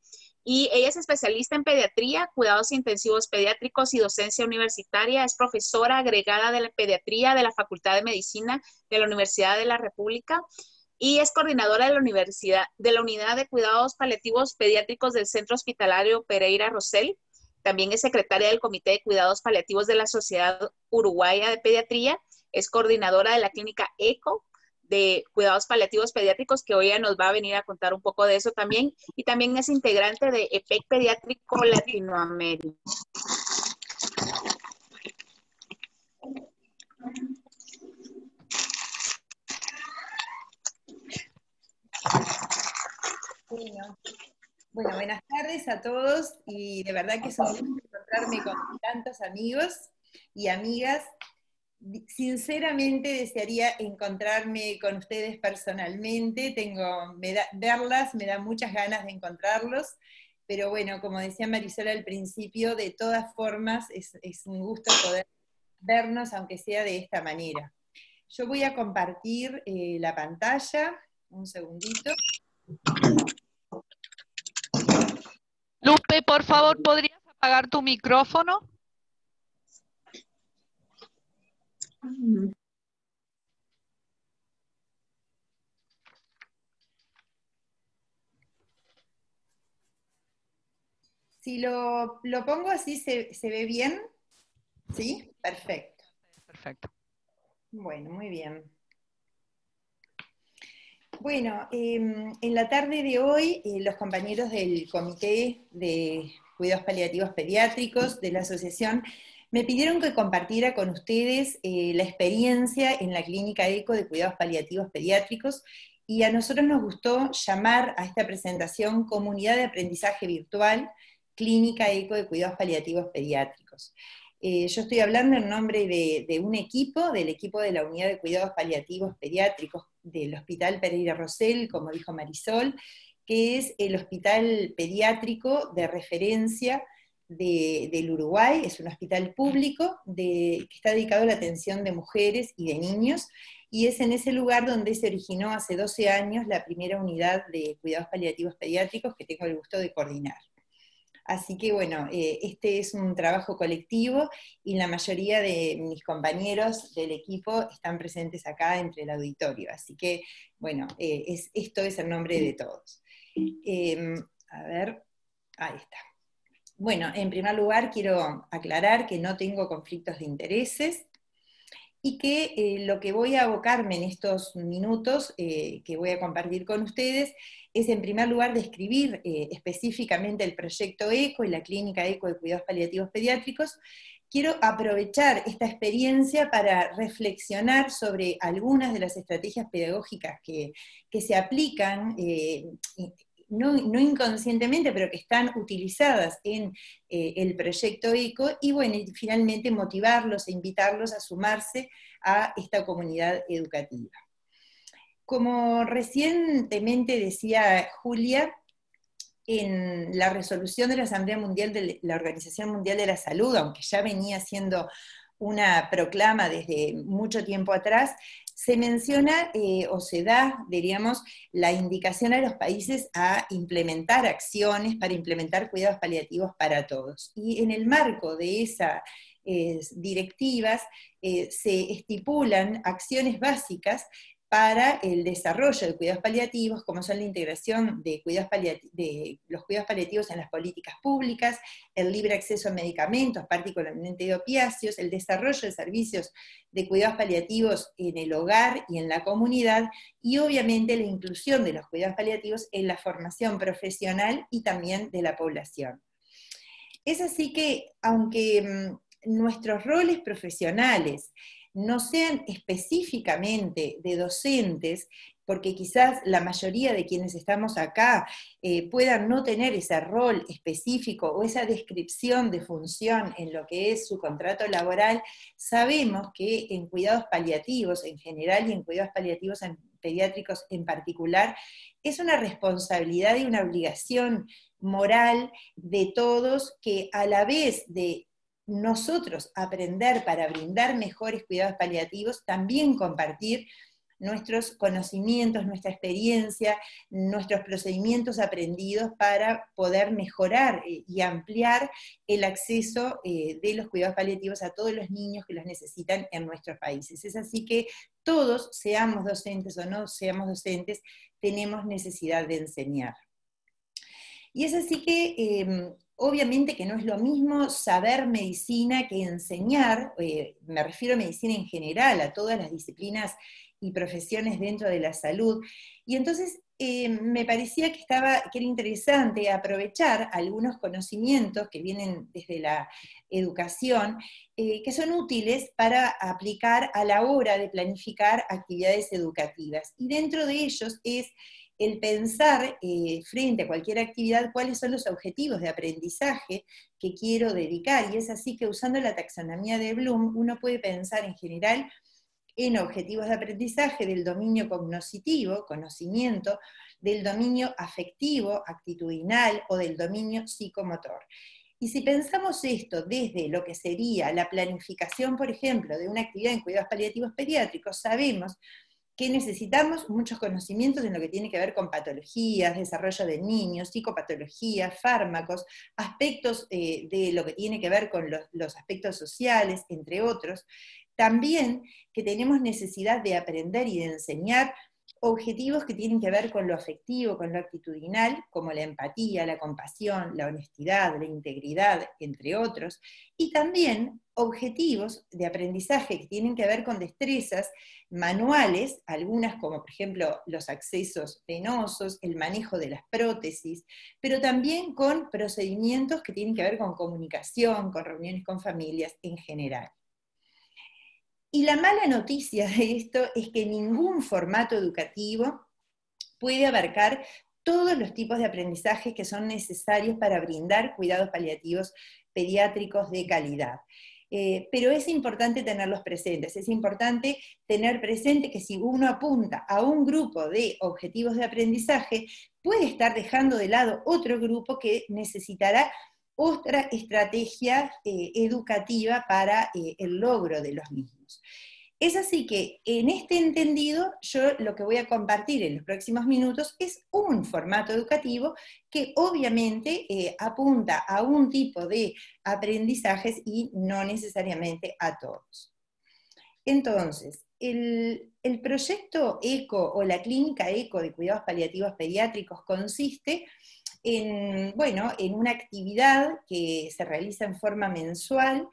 y ella es especialista en pediatría, cuidados intensivos pediátricos y docencia universitaria. Es profesora agregada de la pediatría de la Facultad de Medicina de la Universidad de la República y es coordinadora de la Universidad de la Unidad de Cuidados Paliativos Pediátricos del Centro Hospitalario Pereira Rosell. También es secretaria del Comité de Cuidados Paliativos de la Sociedad Uruguaya de Pediatría. Es coordinadora de la clínica ECO de cuidados paliativos pediátricos, que hoy nos va a venir a contar un poco de eso también, y también es integrante de EPEC Pediátrico Latinoamérica. Bueno, buenas tardes a todos y de verdad que es un gusto encontrarme con tantos amigos y amigas sinceramente desearía encontrarme con ustedes personalmente, tengo, verlas, me da muchas ganas de encontrarlos, pero bueno, como decía Marisol al principio, de todas formas es, es un gusto poder vernos, aunque sea de esta manera. Yo voy a compartir eh, la pantalla, un segundito. Lupe, por favor, ¿podrías apagar tu micrófono? Si lo, lo pongo así, ¿se, ¿se ve bien? ¿Sí? Perfecto. Perfecto. Bueno, muy bien. Bueno, em, en la tarde de hoy, eh, los compañeros del Comité de Cuidados Paliativos Pediátricos de la Asociación me pidieron que compartiera con ustedes eh, la experiencia en la Clínica ECO de Cuidados Paliativos Pediátricos y a nosotros nos gustó llamar a esta presentación Comunidad de Aprendizaje Virtual, Clínica ECO de Cuidados Paliativos Pediátricos. Eh, yo estoy hablando en nombre de, un equipo, del equipo de la Unidad de Cuidados Paliativos Pediátricos del Hospital Pereira Rosell, como dijo Marisol, que es el hospital pediátrico de referencia del Uruguay, es un hospital público que está dedicado a la atención de mujeres y de niños, y es en ese lugar donde se originó hace 12 años la primera unidad de cuidados paliativos pediátricos que tengo el gusto de coordinar. Así que bueno, eh, este es un trabajo colectivo y la mayoría de mis compañeros del equipo están presentes acá entre el auditorio. Así que bueno, eh, esto es el nombre de todos. Em, a ver, ahí está. Bueno, en primer lugar quiero aclarar que no tengo conflictos de intereses y que eh, lo que voy a abocarme en estos minutos que voy a compartir con ustedes es en primer lugar describir eh, específicamente el proyecto ECO y la clínica ECO de cuidados paliativos pediátricos, quiero aprovechar esta experiencia para reflexionar sobre algunas de las estrategias pedagógicas que, se aplican, no, inconscientemente, pero que están utilizadas en eh, el proyecto ECO, y bueno, y finalmente motivarlos e invitarlos a sumarse a esta comunidad educativa. Como recientemente decía Julia, en la resolución de la Asamblea Mundial de la Organización Mundial de la Salud, aunque ya venía siendo una proclama desde mucho tiempo atrás, se menciona eh, o se da, diríamos, la indicación a los países a implementar acciones para implementar cuidados paliativos para todos. Y en el marco de esas eh, directivas eh, se estipulan acciones básicas para el desarrollo de cuidados paliativos, como son la integración de, cuidados de los cuidados paliativos en las políticas públicas, el libre acceso a medicamentos, particularmente de opiáceos, el desarrollo de servicios de cuidados paliativos en el hogar y en la comunidad, y obviamente la inclusión de los cuidados paliativos en la formación profesional y también de la población. Es así que, aunque mm, nuestros roles profesionales, no sean específicamente de docentes, porque quizás la mayoría de quienes estamos acá eh, puedan no tener ese rol específico o esa descripción de función en lo que es su contrato laboral, sabemos que en cuidados paliativos en general y en cuidados paliativos pediátricos en particular, es una responsabilidad y una obligación moral de todos que a la vez de nosotros aprender para brindar mejores cuidados paliativos, también compartir nuestros conocimientos, nuestra experiencia, nuestros procedimientos aprendidos para poder mejorar eh, y ampliar el acceso eh, de los cuidados paliativos a todos los niños que los necesitan en nuestros países. Es así que todos, seamos docentes o no seamos docentes, tenemos necesidad de enseñar. Y es así que em, Obviamente que no es lo mismo saber medicina que enseñar, eh, me refiero a medicina en general, a todas las disciplinas y profesiones dentro de la salud. Y entonces eh, me parecía que, estaba, que era interesante aprovechar algunos conocimientos que vienen desde la educación, eh, que son útiles para aplicar a la hora de planificar actividades educativas. Y dentro de ellos es el pensar eh, frente a cualquier actividad cuáles son los objetivos de aprendizaje que quiero dedicar. Y es así que usando la taxonomía de Bloom, uno puede pensar en general en objetivos de aprendizaje del dominio cognoscitivo, conocimiento, del dominio afectivo, actitudinal o del dominio psicomotor. Y si pensamos esto desde lo que sería la planificación, por ejemplo, de una actividad en cuidados paliativos pediátricos, sabemos que necesitamos muchos conocimientos en lo que tiene que ver con patologías, desarrollo de niños, psicopatologías, fármacos, aspectos eh, de lo que tiene que ver con los, aspectos sociales, entre otros. También que tenemos necesidad de aprender y de enseñar objetivos que tienen que ver con lo afectivo, con lo actitudinal, como la empatía, la compasión, la honestidad, la integridad, entre otros, y también objetivos de aprendizaje que tienen que ver con destrezas manuales, algunas como por ejemplo los accesos venosos, el manejo de las prótesis, pero también con procedimientos que tienen que ver con comunicación, con reuniones con familias en general. Y la mala noticia de esto es que ningún formato educativo puede abarcar todos los tipos de aprendizaje que son necesarios para brindar cuidados paliativos pediátricos de calidad. Eh, pero es importante tenerlos presentes, es importante tener presente que si uno apunta a un grupo de objetivos de aprendizaje, puede estar dejando de lado otro grupo que necesitará otra estrategia eh, educativa para eh, el logro de los mismos. Es así que en este entendido, yo lo que voy a compartir en los próximos minutos es un formato educativo que obviamente eh, apunta a un tipo de aprendizajes y no necesariamente a todos. Entonces, el, el proyecto ECO o la clínica ECO de cuidados paliativos pediátricos consiste en, bueno, en una actividad que se realiza en forma mensual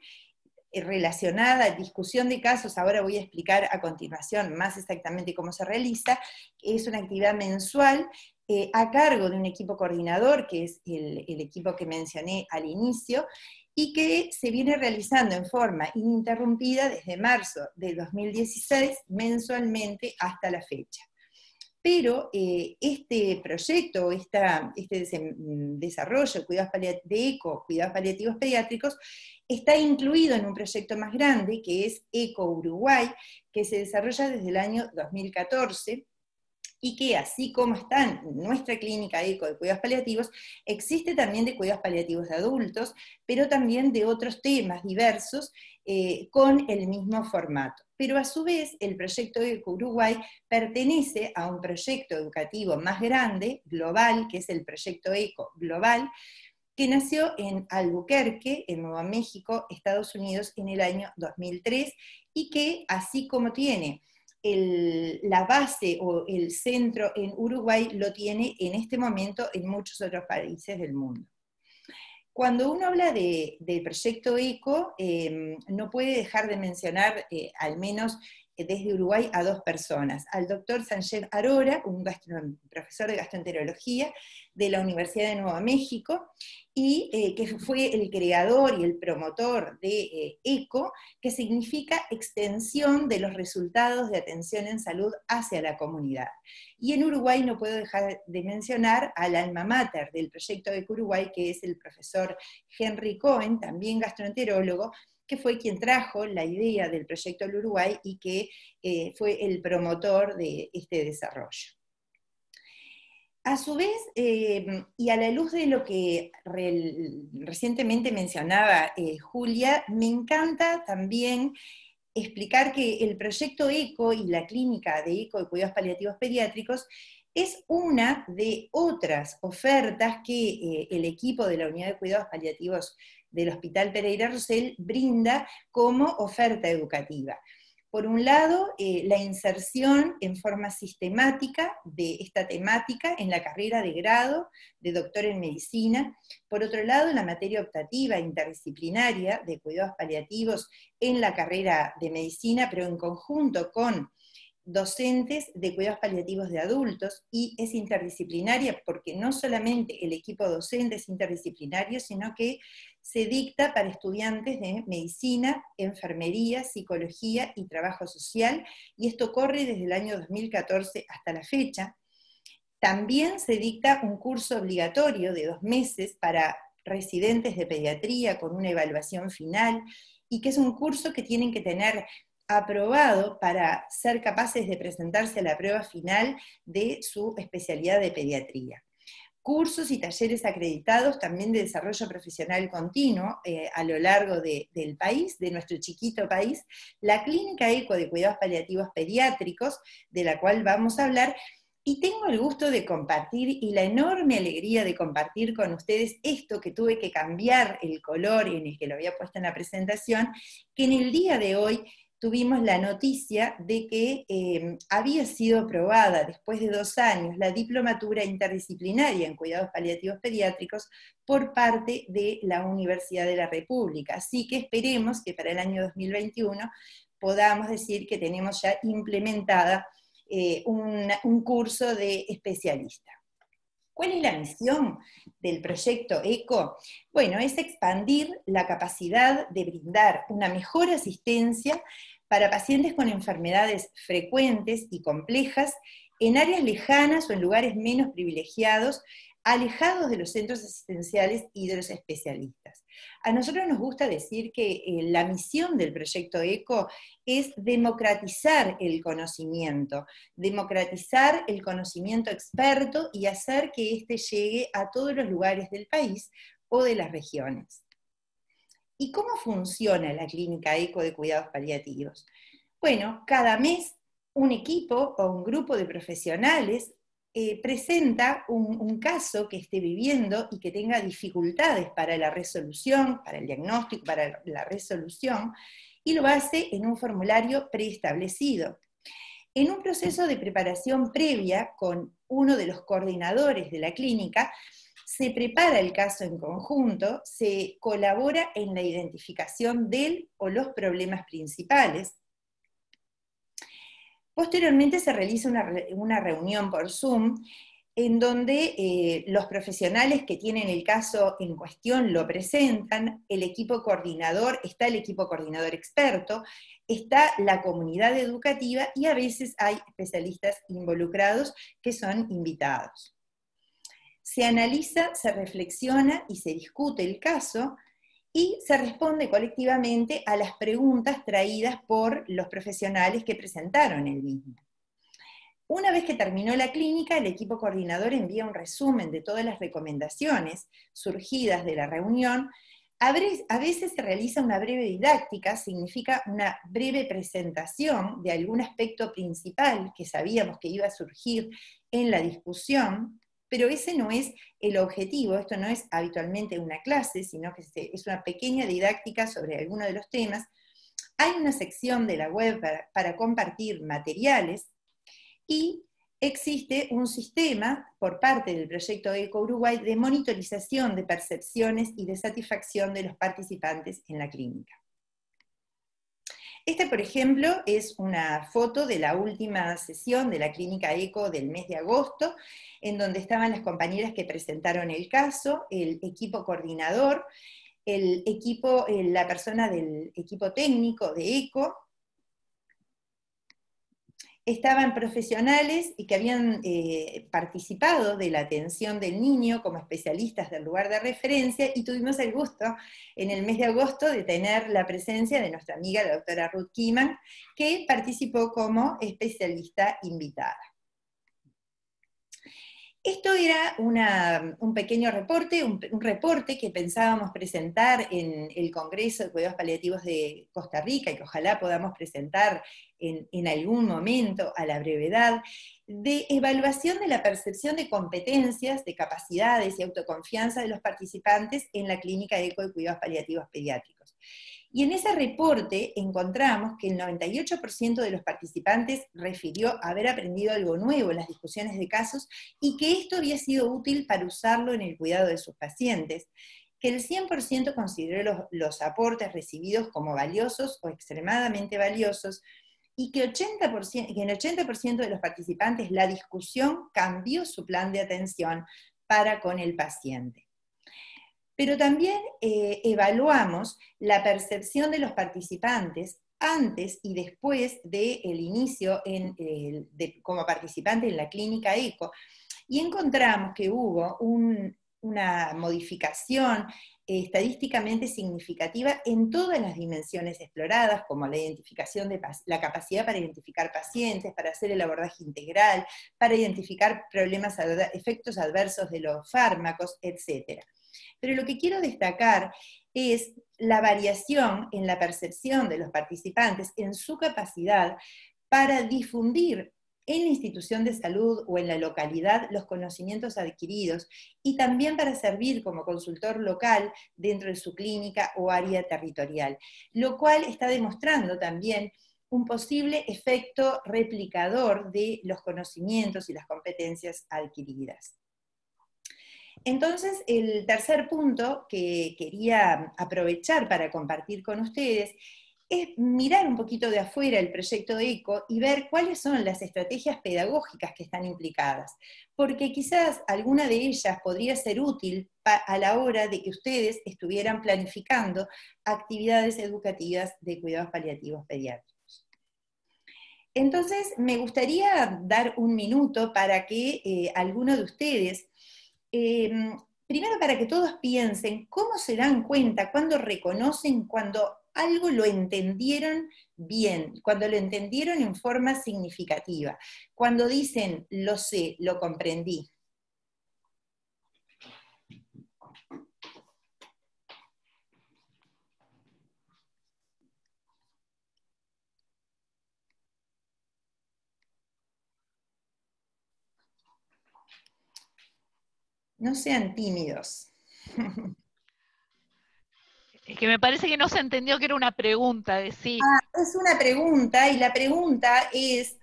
relacionada a discusión de casos, ahora voy a explicar a continuación más exactamente cómo se realiza, es una actividad mensual eh, a cargo de un equipo coordinador, que es el equipo que mencioné al inicio, y que se viene realizando en forma ininterrumpida desde marzo de 2016 mensualmente hasta la fecha pero eh, este proyecto, este mm, desarrollo cuidados de ECO, cuidados paliativos pediátricos, está incluido en un proyecto más grande que es ECO Uruguay, que se desarrolla desde el año 2014 y que así como está en nuestra clínica ECO de cuidados paliativos, existe también de cuidados paliativos de adultos, pero también de otros temas diversos eh, con el mismo formato. Pero a su vez, el proyecto ECO Uruguay pertenece a un proyecto educativo más grande, global, que es el proyecto ECO Global, que nació en Albuquerque, en Nuevo México, Estados Unidos, en el año 2003, y que así como tiene la base o el centro en Uruguay, lo tiene en este momento en muchos otros países del mundo. Cuando uno habla de, del proyecto ECO, em, no puede dejar de mencionar eh, al menos desde Uruguay a dos personas, al doctor Sanjeev Arora, un profesor de gastroenterología de la Universidad de Nuevo México, y eh, que fue el creador y el promotor de ECO, que significa extensión de los resultados de atención en salud hacia la comunidad. Y en Uruguay no puedo dejar de mencionar al alma mater del proyecto ECO Uruguay, que es el profesor Henry Cohen, también gastroenterólogo, que fue quien trajo la idea del proyecto del Uruguay y que eh, fue el promotor de este desarrollo. A su vez, eh, y a la luz de lo que recientemente mencionaba eh, Julia, me encanta también explicar que el proyecto ECO y la clínica de ECO de cuidados paliativos pediátricos es una de otras ofertas que el equipo de la Unidad de Cuidados Paliativos del Hospital Pereira Rosell brinda como oferta educativa. Por un lado, eh, la inserción en forma sistemática de esta temática en la carrera de grado de doctor en medicina. Por otro lado, la materia optativa interdisciplinaria de cuidados paliativos en la carrera de medicina, pero en conjunto con docentes de cuidados paliativos de adultos y es interdisciplinaria porque no solamente el equipo docente es interdisciplinario, sino que se dicta para estudiantes de medicina, enfermería, psicología y trabajo social, y esto corre desde el año 2014 hasta la fecha. También se dicta un curso obligatorio de dos meses para residentes de pediatría con una evaluación final, y que es un curso que tienen que tener aprobado para ser capaces de presentarse a la prueba final de su especialidad de pediatría. Cursos y talleres acreditados también de desarrollo profesional continuo eh, a lo largo del país, de nuestro chiquito país, la Clínica ECO de Cuidados Paliativos Pediátricos, de la cual vamos a hablar, y tengo el gusto de compartir y la enorme alegría de compartir con ustedes esto que tuve que cambiar el color en el que lo había puesto en la presentación, que en el día de hoy tuvimos la noticia de que eh, había sido aprobada después de dos años la diplomatura interdisciplinaria en cuidados paliativos pediátricos por parte de la Universidad de la República. Así que esperemos que para el año 2021 podamos decir que tenemos ya implementada eh, un curso de especialista. ¿Cuál es la misión del proyecto ECO? Bueno, es expandir la capacidad de brindar una mejor asistencia para pacientes con enfermedades frecuentes y complejas en áreas lejanas o en lugares menos privilegiados, alejados de los centros asistenciales y de los especialistas. A nosotros nos gusta decir que eh, la misión del proyecto ECO es democratizar el conocimiento, democratizar el conocimiento experto y hacer que éste llegue a todos los lugares del país o de las regiones. ¿Y cómo funciona la clínica ECO de cuidados paliativos? Bueno, cada mes un equipo o un grupo de profesionales eh, presenta un, caso que esté viviendo y que tenga dificultades para la resolución, para el diagnóstico, para la resolución, y lo hace en un formulario preestablecido. En un proceso de preparación previa con uno de los coordinadores de la clínica, se prepara el caso en conjunto, se colabora en la identificación del o los problemas principales, Posteriormente se realiza una, reunión por Zoom en donde eh, los profesionales que tienen el caso en cuestión lo presentan, el equipo coordinador, está el equipo coordinador experto, está la comunidad educativa y a veces hay especialistas involucrados que son invitados. Se analiza, se reflexiona y se discute el caso y se responde colectivamente a las preguntas traídas por los profesionales que presentaron el mismo. Una vez que terminó la clínica, el equipo coordinador envía un resumen de todas las recomendaciones surgidas de la reunión. A veces se realiza una breve didáctica, significa una breve presentación de algún aspecto principal que sabíamos que iba a surgir en la discusión, pero ese no es el objetivo, esto no es habitualmente una clase, sino que es una pequeña didáctica sobre alguno de los temas. Hay una sección de la web para, compartir materiales y existe un sistema por parte del proyecto Eco Uruguay de monitorización de percepciones y de satisfacción de los participantes en la clínica. Esta, por ejemplo, es una foto de la última sesión de la clínica ECO del mes de agosto, en donde estaban las compañeras que presentaron el caso, el equipo coordinador, el equipo, eh, la persona del equipo técnico de ECO, estaban profesionales y que habían eh, participado de la atención del niño como especialistas del lugar de referencia y tuvimos el gusto en el mes de agosto de tener la presencia de nuestra amiga la doctora Ruth Kiman, que participó como especialista invitada. Esto era un pequeño reporte, un, reporte que pensábamos presentar en el Congreso de Cuidados Paliativos de Costa Rica y que ojalá podamos presentar en, algún momento a la brevedad, de evaluación de la percepción de competencias, de capacidades y autoconfianza de los participantes en la Clínica Eco de Cuidados Paliativos Pediátricos. Y en ese reporte encontramos que el 98% de los participantes refirió haber aprendido algo nuevo en las discusiones de casos y que esto había sido útil para usarlo en el cuidado de sus pacientes, que el 100% consideró los, aportes recibidos como valiosos o extremadamente valiosos, y que, 80%, que en el 80% de los participantes la discusión cambió su plan de atención para con el paciente pero también eh, evaluamos la percepción de los participantes antes y después del inicio como participante en la clínica ECO, y encontramos que hubo una modificación eh, estadísticamente significativa en todas las dimensiones exploradas, como la identificación de la capacidad para identificar pacientes, para hacer el abordaje integral, para identificar problemas, efectos adversos de los fármacos, etc. Pero lo que quiero destacar es la variación en la percepción de los participantes, en su capacidad para difundir en la institución de salud o en la localidad los conocimientos adquiridos y también para servir como consultor local dentro de su clínica o área territorial, lo cual está demostrando también un posible efecto replicador de los conocimientos y las competencias adquiridas. Entonces, el tercer punto que quería aprovechar para compartir con ustedes es mirar un poquito de afuera el proyecto ECO y ver cuáles son las estrategias pedagógicas que están implicadas, porque quizás alguna de ellas podría ser útil a la hora de que ustedes estuvieran planificando actividades educativas de cuidados paliativos pediátricos. Entonces, me gustaría dar un minuto para que eh, alguno de ustedes Em, primero para que todos piensen cómo se dan cuenta, cuando reconocen, cuando algo lo entendieron bien, cuando lo entendieron en forma significativa, cuando dicen, lo sé, lo comprendí. No sean tímidos. Es que me parece que no se entendió que era una pregunta, de sí. Ah, es una pregunta y la pregunta es,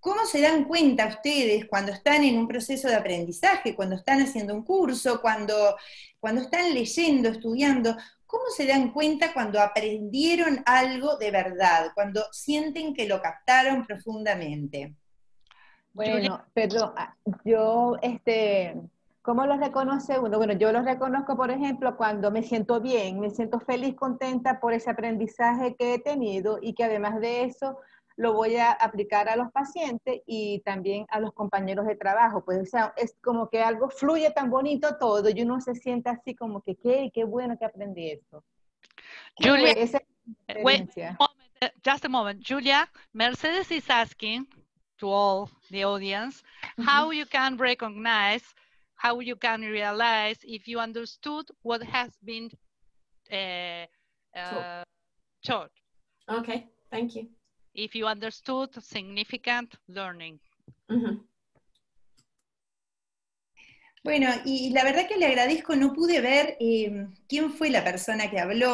¿cómo se dan cuenta ustedes cuando están en un proceso de aprendizaje, cuando están haciendo un curso, cuando, cuando están leyendo, estudiando? ¿Cómo se dan cuenta cuando aprendieron algo de verdad, cuando sienten que lo captaron profundamente? Bueno, perdón, ah, yo este, ¿Cómo los reconoce uno? Bueno, yo los reconozco, por ejemplo, cuando me siento bien, me siento feliz, contenta por ese aprendizaje que he tenido y que además de eso lo voy a aplicar a los pacientes y también a los compañeros de trabajo. Pues, o sea, es como que algo fluye tan bonito todo y uno se siente así como que, qué, qué bueno que aprendí esto. Julia, wait, just a moment. Julia, Mercedes is asking to all the audience how you can recognize how you can realize if you understood what has been uh, uh, taught. Okay, thank you. If you understood significant learning. Uh -huh. Bueno, y la verdad que le agradezco, no pude ver eh, quién fue la persona que habló.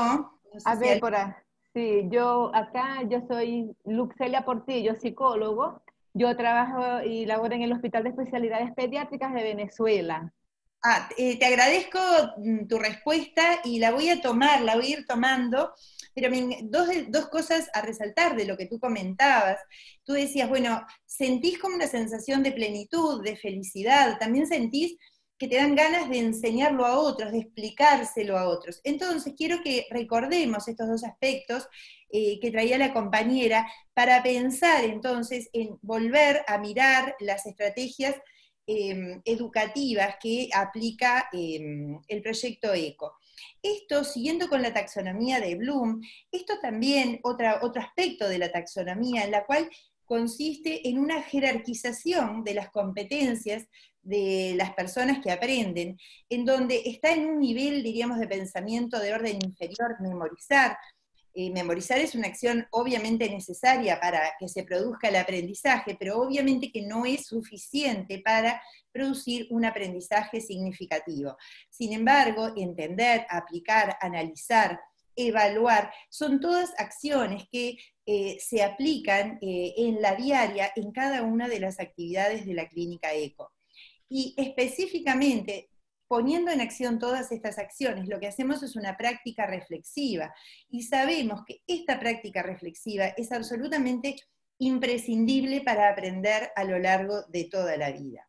No sé A si ver, por ahí. Sí, yo acá, yo soy Luxelia Portillo, psicólogo, yo trabajo y laboro en el Hospital de Especialidades Pediátricas de Venezuela. Ah, eh, te agradezco mm, tu respuesta y la voy a tomar, la voy a ir tomando, pero dos, dos cosas a resaltar de lo que tú comentabas. Tú decías, bueno, sentís como una sensación de plenitud, de felicidad, también sentís que te dan ganas de enseñarlo a otros, de explicárselo a otros. Entonces, quiero que recordemos estos dos aspectos eh, que traía la compañera para pensar entonces en volver a mirar las estrategias em, educativas que aplica em, el proyecto ECO. Esto, siguiendo con la taxonomía de Bloom, esto también, otra, otro aspecto de la taxonomía, en la cual consiste en una jerarquización de las competencias de las personas que aprenden, en donde está en un nivel, diríamos, de pensamiento de orden inferior memorizar. Memorizar es una acción obviamente necesaria para que se produzca el aprendizaje, pero obviamente que no es suficiente para producir un aprendizaje significativo. Sin embargo, entender, aplicar, analizar, evaluar, son todas acciones que eh, se aplican eh, en la diaria en cada una de las actividades de la clínica ECO. Y específicamente, poniendo en acción todas estas acciones, lo que hacemos es una práctica reflexiva. Y sabemos que esta práctica reflexiva es absolutamente imprescindible para aprender a lo largo de toda la vida.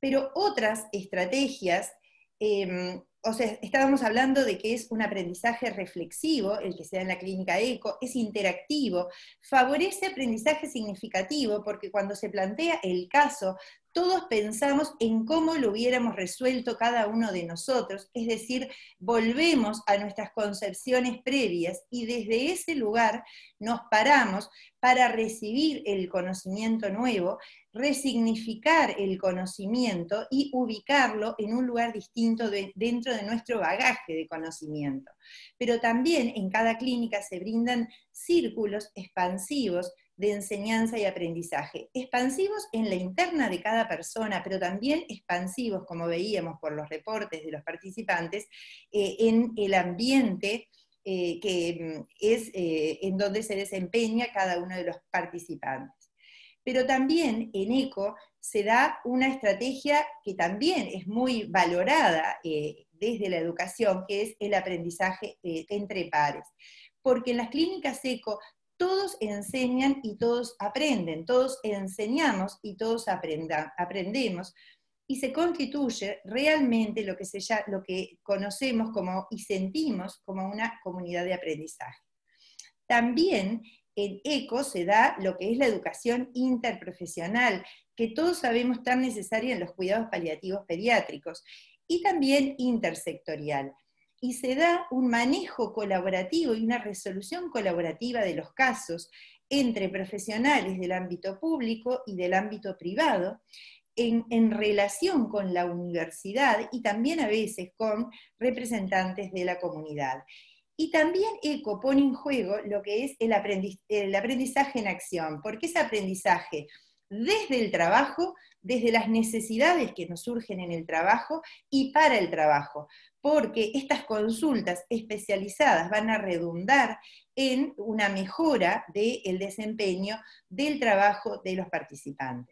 Pero otras estrategias em, o sea, estábamos hablando de que es un aprendizaje reflexivo, el que se da en la clínica ECO, es interactivo, favorece aprendizaje significativo, porque cuando se plantea el caso, todos pensamos en cómo lo hubiéramos resuelto cada uno de nosotros, es decir, volvemos a nuestras concepciones previas y desde ese lugar nos paramos para recibir el conocimiento nuevo, resignificar el conocimiento y ubicarlo en un lugar distinto dentro de nuestro bagaje de conocimiento. Pero también en cada clínica se brindan círculos expansivos de enseñanza y aprendizaje, expansivos en la interna de cada persona, pero también expansivos, como veíamos por los reportes de los participantes, eh, en el ambiente eh, que mm, es eh, en donde se desempeña cada uno de los participantes. Pero también en ECO se da una estrategia que también es muy valorada eh, desde la educación, que es el aprendizaje entre pares. Porque en las clínicas ECO todos enseñan y todos aprenden, todos enseñamos y todos aprendemos, y se constituye realmente lo que, se, lo que conocemos como y sentimos como una comunidad de aprendizaje. También en ECO se da lo que es la educación interprofesional, que todos sabemos tan necesaria en los cuidados paliativos pediátricos, y también intersectorial. Y se da un manejo colaborativo y una resolución colaborativa de los casos entre profesionales del ámbito público y del ámbito privado, en, relación con la universidad y también a veces con representantes de la comunidad. Y también ECO pone en juego lo que es el, el aprendizaje en acción, porque ese aprendizaje desde el trabajo, desde las necesidades que nos surgen en el trabajo y para el trabajo, porque estas consultas especializadas van a redundar en una mejora del desempeño del trabajo de los participantes.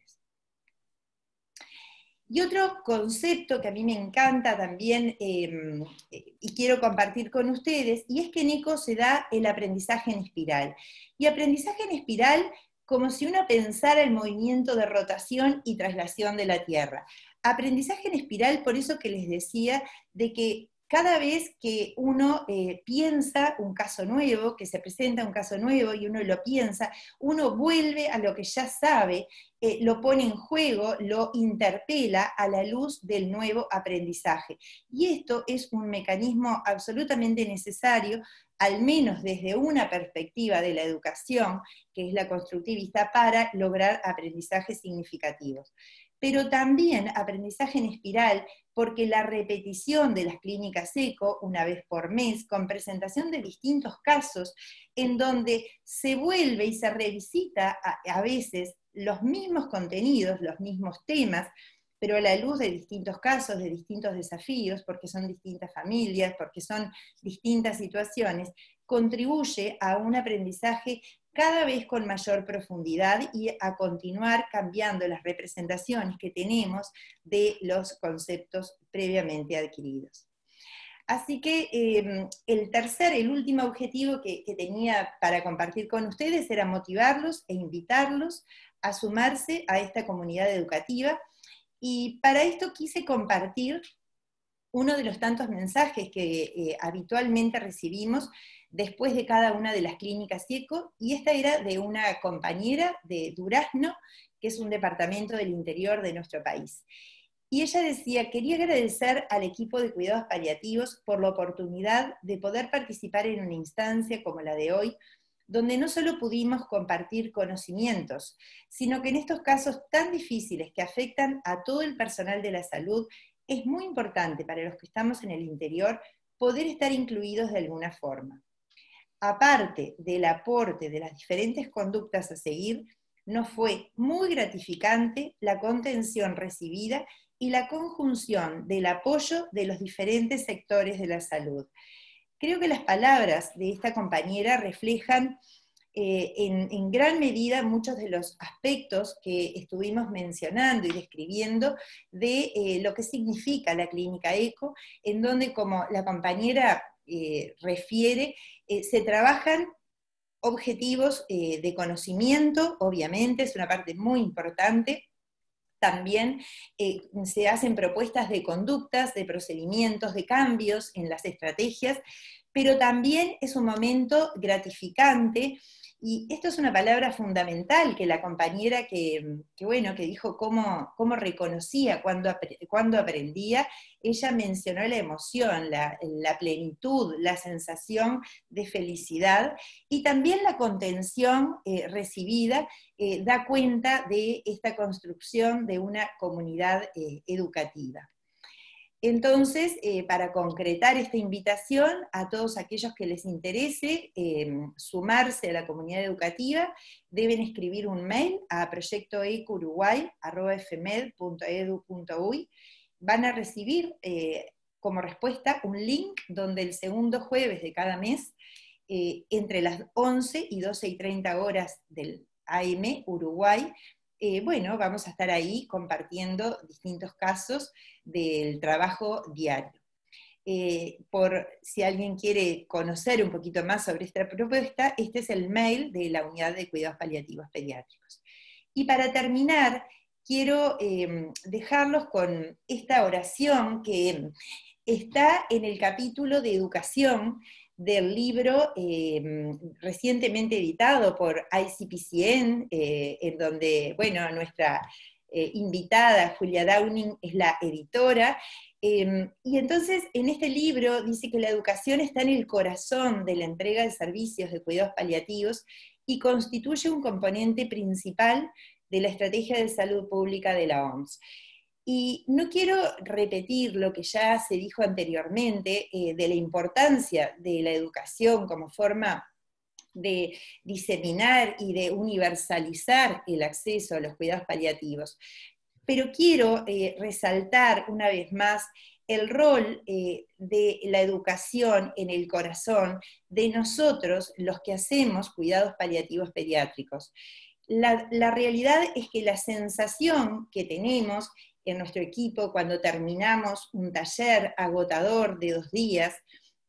Y otro concepto que a mí me encanta también em, y quiero compartir con ustedes, y es que en ECO se da el aprendizaje en espiral. Y aprendizaje en espiral como si uno pensara el movimiento de rotación y traslación de la Tierra. Aprendizaje en espiral, por eso que les decía, de que cada vez que uno eh, piensa un caso nuevo, que se presenta un caso nuevo y uno lo piensa, uno vuelve a lo que ya sabe, eh, lo pone en juego, lo interpela a la luz del nuevo aprendizaje. Y esto es un mecanismo absolutamente necesario, al menos desde una perspectiva de la educación, que es la constructivista, para lograr aprendizajes significativos pero también aprendizaje en espiral, porque la repetición de las clínicas ECO una vez por mes, con presentación de distintos casos, en donde se vuelve y se revisita a, veces los mismos contenidos, los mismos temas, pero a la luz de distintos casos, de distintos desafíos, porque son distintas familias, porque son distintas situaciones, contribuye a un aprendizaje cada vez con mayor profundidad y a continuar cambiando las representaciones que tenemos de los conceptos previamente adquiridos. Así que em, el tercer, el último objetivo que, tenía para compartir con ustedes era motivarlos e invitarlos a sumarse a esta comunidad educativa. Y para esto quise compartir uno de los tantos mensajes que eh, habitualmente recibimos después de cada una de las clínicas IECO, y esta era de una compañera de Durazno, que es un departamento del interior de nuestro país. Y ella decía, quería agradecer al equipo de cuidados paliativos por la oportunidad de poder participar en una instancia como la de hoy, donde no solo pudimos compartir conocimientos, sino que en estos casos tan difíciles que afectan a todo el personal de la salud, es muy importante para los que estamos en el interior poder estar incluidos de alguna forma aparte del aporte de las diferentes conductas a seguir, nos fue muy gratificante la contención recibida y la conjunción del apoyo de los diferentes sectores de la salud. Creo que las palabras de esta compañera reflejan eh, en, gran medida muchos de los aspectos que estuvimos mencionando y describiendo de eh, lo que significa la clínica ECO, en donde, como la compañera eh, refiere, se trabajan objetivos de conocimiento, obviamente, es una parte muy importante. También se hacen propuestas de conductas, de procedimientos, de cambios en las estrategias, pero también es un momento gratificante y esto es una palabra fundamental que la compañera que, bueno, que dijo cómo, cómo reconocía cuando, cuando, aprendía, ella mencionó la emoción, la, plenitud, la sensación de felicidad y también la contención eh, recibida eh, da cuenta de esta construcción de una comunidad eh, educativa. Entonces, eh, para concretar esta invitación a todos aquellos que les interese em, sumarse a la comunidad educativa, deben escribir un mail a proyectoecuruguay.fmed.edu.uy. Van a recibir eh, como respuesta un link donde el segundo jueves de cada mes, eh, entre las 11 y 12 y 30 horas del AM Uruguay, eh, bueno, vamos a estar ahí compartiendo distintos casos del trabajo diario. Eh, por si alguien quiere conocer un poquito más sobre esta propuesta, este es el mail de la Unidad de Cuidados Paliativos Pediátricos. Y para terminar, quiero em, dejarlos con esta oración que está en el capítulo de educación del libro em, recientemente editado por ICPCN, eh, en donde, bueno, nuestra eh, invitada, Julia Downing, es la editora. Em, y entonces, en este libro dice que la educación está en el corazón de la entrega de servicios de cuidados paliativos y constituye un componente principal de la estrategia de salud pública de la OMS. Y no quiero repetir lo que ya se dijo anteriormente eh, de la importancia de la educación como forma de diseminar y de universalizar el acceso a los cuidados paliativos. Pero quiero eh, resaltar una vez más el rol eh, de la educación en el corazón de nosotros, los que hacemos cuidados paliativos pediátricos. la realidad es que la sensación que tenemos en nuestro equipo cuando terminamos un taller agotador de dos días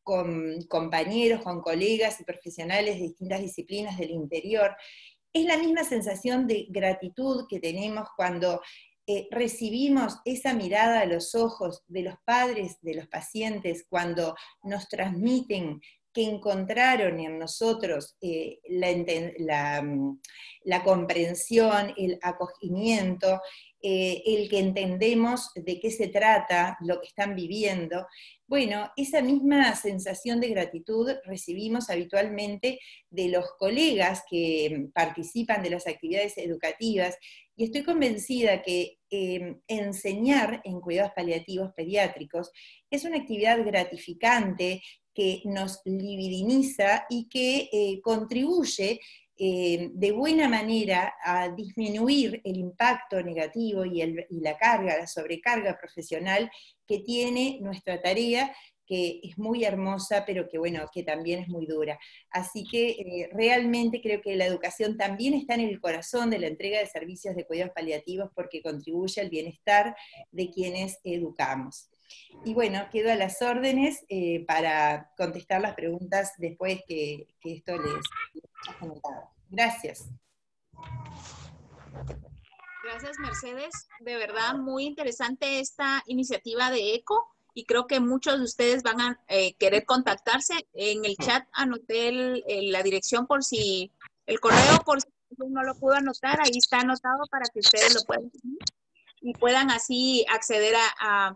con compañeros, con colegas y profesionales de distintas disciplinas del interior, es la misma sensación de gratitud que tenemos cuando eh, recibimos esa mirada a los ojos de los padres de los pacientes, cuando nos transmiten que encontraron en nosotros eh, mm, la, comprensión, el acogimiento, eh, el que entendemos de qué se trata, lo que están viviendo. Bueno, esa misma sensación de gratitud recibimos habitualmente de los colegas que participan de las actividades educativas y estoy convencida que em, enseñar en cuidados paliativos pediátricos es una actividad gratificante que nos libidiniza y que eh, contribuye eh, de buena manera a disminuir el impacto negativo y, la carga, la sobrecarga profesional que tiene nuestra tarea que es muy hermosa, pero que bueno, que también es muy dura. Así que eh, realmente creo que la educación también está en el corazón de la entrega de servicios de cuidados paliativos porque contribuye al bienestar de quienes educamos. Y bueno, quedo a las órdenes eh, para contestar las preguntas después que, esto les. Gracias. Gracias, Mercedes. De verdad, muy interesante esta iniciativa de ECO y creo que muchos de ustedes van a eh, querer contactarse. En el chat anoté la dirección por si, el correo por si no lo pudo anotar, ahí está anotado para que ustedes lo puedan y puedan así acceder a, a,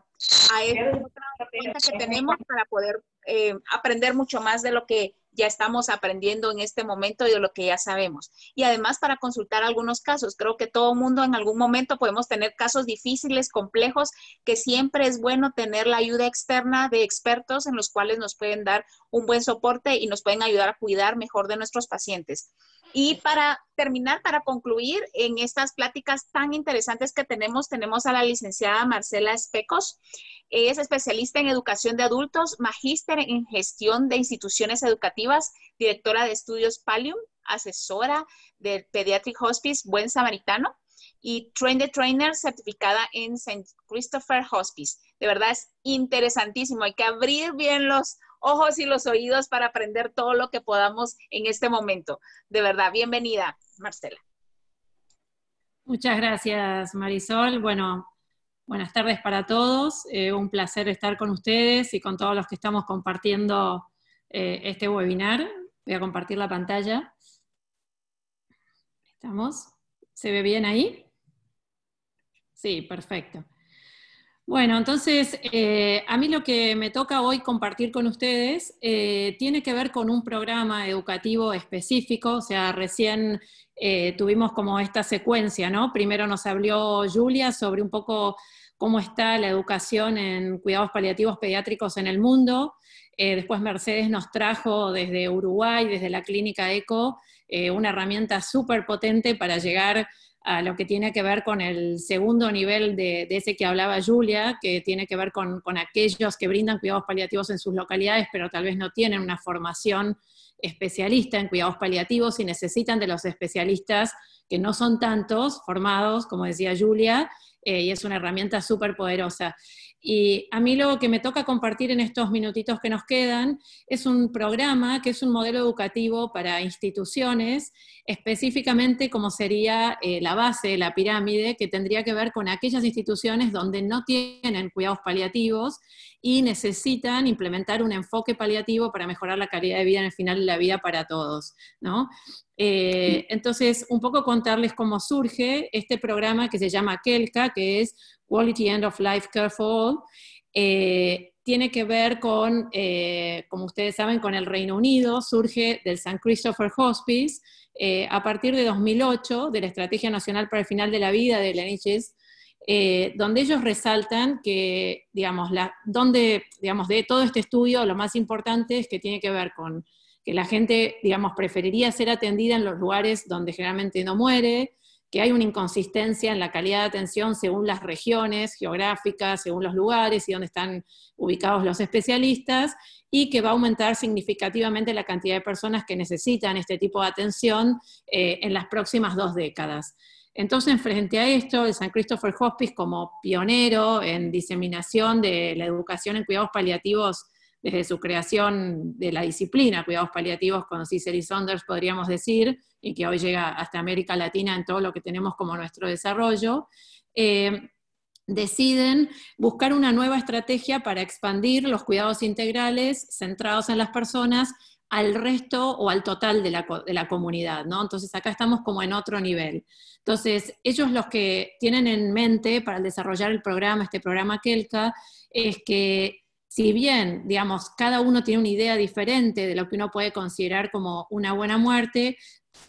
a esta otra que tenemos para poder eh, aprender mucho más de lo que ya estamos aprendiendo en este momento de lo que ya sabemos. Y además para consultar algunos casos. Creo que todo mundo en algún momento podemos tener casos difíciles, complejos, que siempre es bueno tener la ayuda externa de expertos en los cuales nos pueden dar un buen soporte y nos pueden ayudar a cuidar mejor de nuestros pacientes. Y para terminar, para concluir, en estas pláticas tan interesantes que tenemos, tenemos a la licenciada Marcela Especos. es especialista en educación de adultos, magíster en gestión de instituciones educativas, directora de estudios Pallium, asesora del Pediatric Hospice Buen Samaritano y Train the Trainer certificada en St. Christopher Hospice. De verdad es interesantísimo. Hay que abrir bien los ojos y los oídos para aprender todo lo que podamos en este momento. De verdad, bienvenida, Marcela. Muchas gracias, Marisol. Bueno, buenas tardes para todos. Eh, un placer estar con ustedes y con todos los que estamos compartiendo eh, este webinar. Voy a compartir la pantalla. ¿Estamos? ¿Se ve bien ahí? Sí, perfecto. Bueno, entonces, eh, a mí lo que me toca hoy compartir con ustedes eh, tiene que ver con un programa educativo específico, o sea, recién eh, tuvimos como esta secuencia, ¿no? Primero nos habló Julia sobre un poco cómo está la educación en cuidados paliativos pediátricos en el mundo, después Mercedes nos trajo desde Uruguay, desde la clínica ECO, una herramienta súper potente para llegar a lo que tiene que ver con el segundo nivel de, ese que hablaba Julia, que tiene que ver con, con, aquellos que brindan cuidados paliativos en sus localidades, pero tal vez no tienen una formación especialista en cuidados paliativos y necesitan de los especialistas que no son tantos formados, como decía Julia, eh, y es una herramienta súper poderosa. Y a mí lo que me toca compartir en estos minutitos que nos quedan es un programa que es un modelo educativo para instituciones, específicamente como sería eh, la base de la pirámide, que tendría que ver con aquellas instituciones donde no tienen cuidados paliativos y necesitan implementar un enfoque paliativo para mejorar la calidad de vida en el final de la vida para todos. ¿no? Eh, entonces, un poco contarles cómo surge este programa que se llama KELCA, que es Quality End of Life Care for All. Eh, tiene que ver con, eh, como ustedes saben, con el Reino Unido, surge del St. Christopher Hospice a partir de 2008, de la Estrategia Nacional para el Final de la Vida de la NHS, donde ellos resaltan que, digamos, la, donde, digamos, de todo este estudio, lo más importante es que tiene que ver con que la gente, digamos, preferiría ser atendida en los lugares donde generalmente no muere, que hay una inconsistencia en la calidad de atención según las regiones geográficas, según los lugares y donde están ubicados los especialistas, y que va a aumentar significativamente la cantidad de personas que necesitan este tipo de atención eh, en las próximas dos décadas. Entonces, frente a esto, el San Christopher Hospice, como pionero en diseminación de la educación en cuidados paliativos desde su creación de la disciplina, cuidados paliativos con Cicely Saunders, podríamos decir, y que hoy llega hasta América Latina en todo lo que tenemos como nuestro desarrollo, eh, deciden buscar una nueva estrategia para expandir los cuidados integrales centrados en las personas al resto o al total de la, comunidad. Entonces acá estamos como en otro nivel. Entonces, ellos los que tienen en mente para desarrollar el programa, este programa KELCA, es que si bien, digamos, cada uno tiene una idea diferente de lo que uno puede considerar como una buena muerte,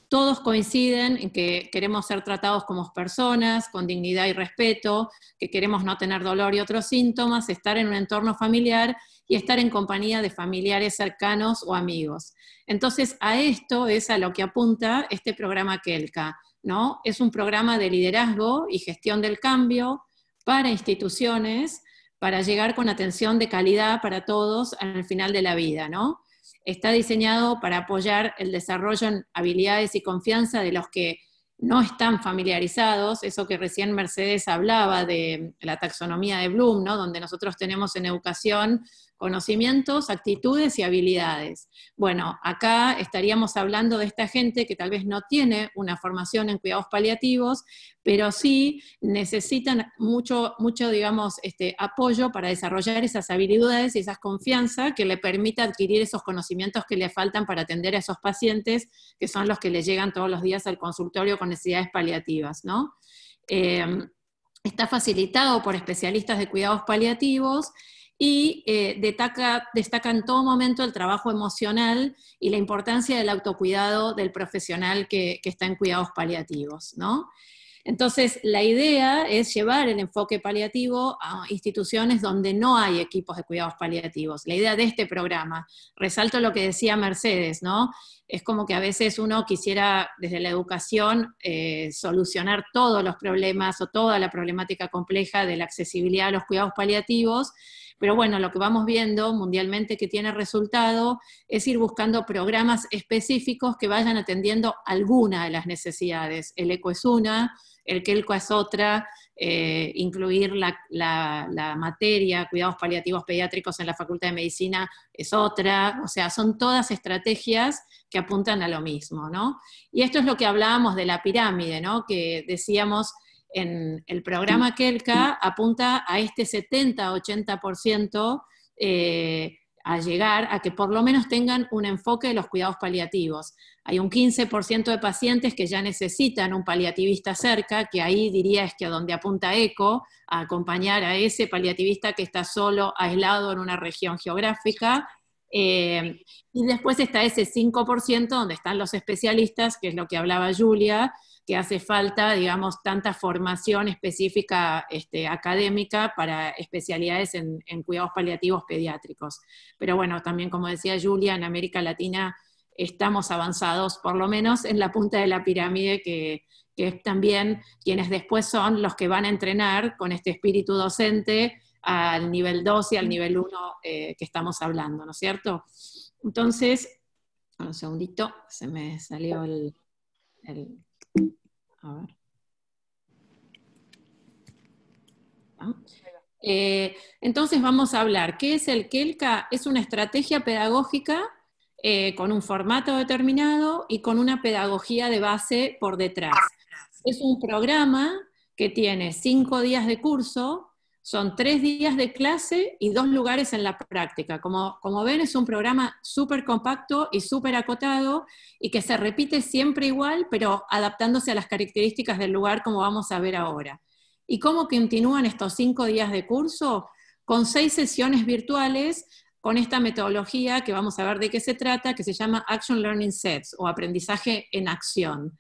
todos coinciden en que queremos ser tratados como personas, con dignidad y respeto, que queremos no tener dolor y otros síntomas, estar en un entorno familiar y estar en compañía de familiares cercanos o amigos. Entonces, a esto es a lo que apunta este programa KELCA, ¿no? Es un programa de liderazgo y gestión del cambio para instituciones para llegar con atención de calidad para todos al final de la vida, ¿no? Está diseñado para apoyar el desarrollo en habilidades y confianza de los que no están familiarizados, eso que recién Mercedes hablaba de la taxonomía de Bloom, ¿no? donde nosotros tenemos en educación conocimientos, actitudes y habilidades. Bueno, acá estaríamos hablando de esta gente que tal vez no tiene una formación en cuidados paliativos, pero sí necesitan mucho, mucho digamos, este, apoyo para desarrollar esas habilidades y esas confianza que le permita adquirir esos conocimientos que le faltan para atender a esos pacientes que son los que le llegan todos los días al consultorio con necesidades paliativas, ¿no? Eh, está facilitado por especialistas de cuidados paliativos y eh, destaca, en todo momento el trabajo emocional y la importancia del autocuidado del profesional que, está en cuidados paliativos, ¿no? Entonces, la idea es llevar el enfoque paliativo a instituciones donde no hay equipos de cuidados paliativos. La idea de este programa, resalto lo que decía Mercedes, ¿no? Es como que a veces uno quisiera, desde la educación, eh, solucionar todos los problemas o toda la problemática compleja de la accesibilidad a los cuidados paliativos, pero bueno, lo que vamos viendo mundialmente que tiene resultado es ir buscando programas específicos que vayan atendiendo alguna de las necesidades. El ECO es una, el KELCO es otra, eh, incluir la, materia, cuidados paliativos pediátricos en la Facultad de Medicina es otra, o sea, son todas estrategias que apuntan a lo mismo, ¿no? Y esto es lo que hablábamos de la pirámide, ¿no? Que decíamos en el programa KELCA apunta a este 70-80% eh, a llegar a que por lo menos tengan un enfoque de los cuidados paliativos. Hay un 15% de pacientes que ya necesitan un paliativista cerca, que ahí diría es que a donde apunta ECO, a acompañar a ese paliativista que está solo, aislado en una región geográfica. Eh, y después está ese 5% donde están los especialistas, que es lo que hablaba Julia, que hace falta, digamos, tanta formación específica este, académica para especialidades en, cuidados paliativos pediátricos. Pero bueno, también como decía Julia, en América Latina estamos avanzados, por lo menos en la punta de la pirámide, que, que es también quienes después son los que van a entrenar con este espíritu docente al nivel 2 y al nivel 1 eh, que estamos hablando, ¿no es cierto? Entonces, un segundito, se me salió el... a ver. Ah. Eh, entonces vamos a hablar, ¿qué es el KELCA? Es una estrategia pedagógica eh, con un formato determinado y con una pedagogía de base por detrás. Es un programa que tiene cinco días de curso, son tres días de clase y dos lugares en la práctica. Como, como ven, es un programa súper compacto y súper acotado y que se repite siempre igual, pero adaptándose a las características del lugar como vamos a ver ahora. ¿Y cómo continúan estos cinco días de curso? Con seis sesiones virtuales con esta metodología que vamos a ver de qué se trata, que se llama Action Learning Sets o aprendizaje en acción.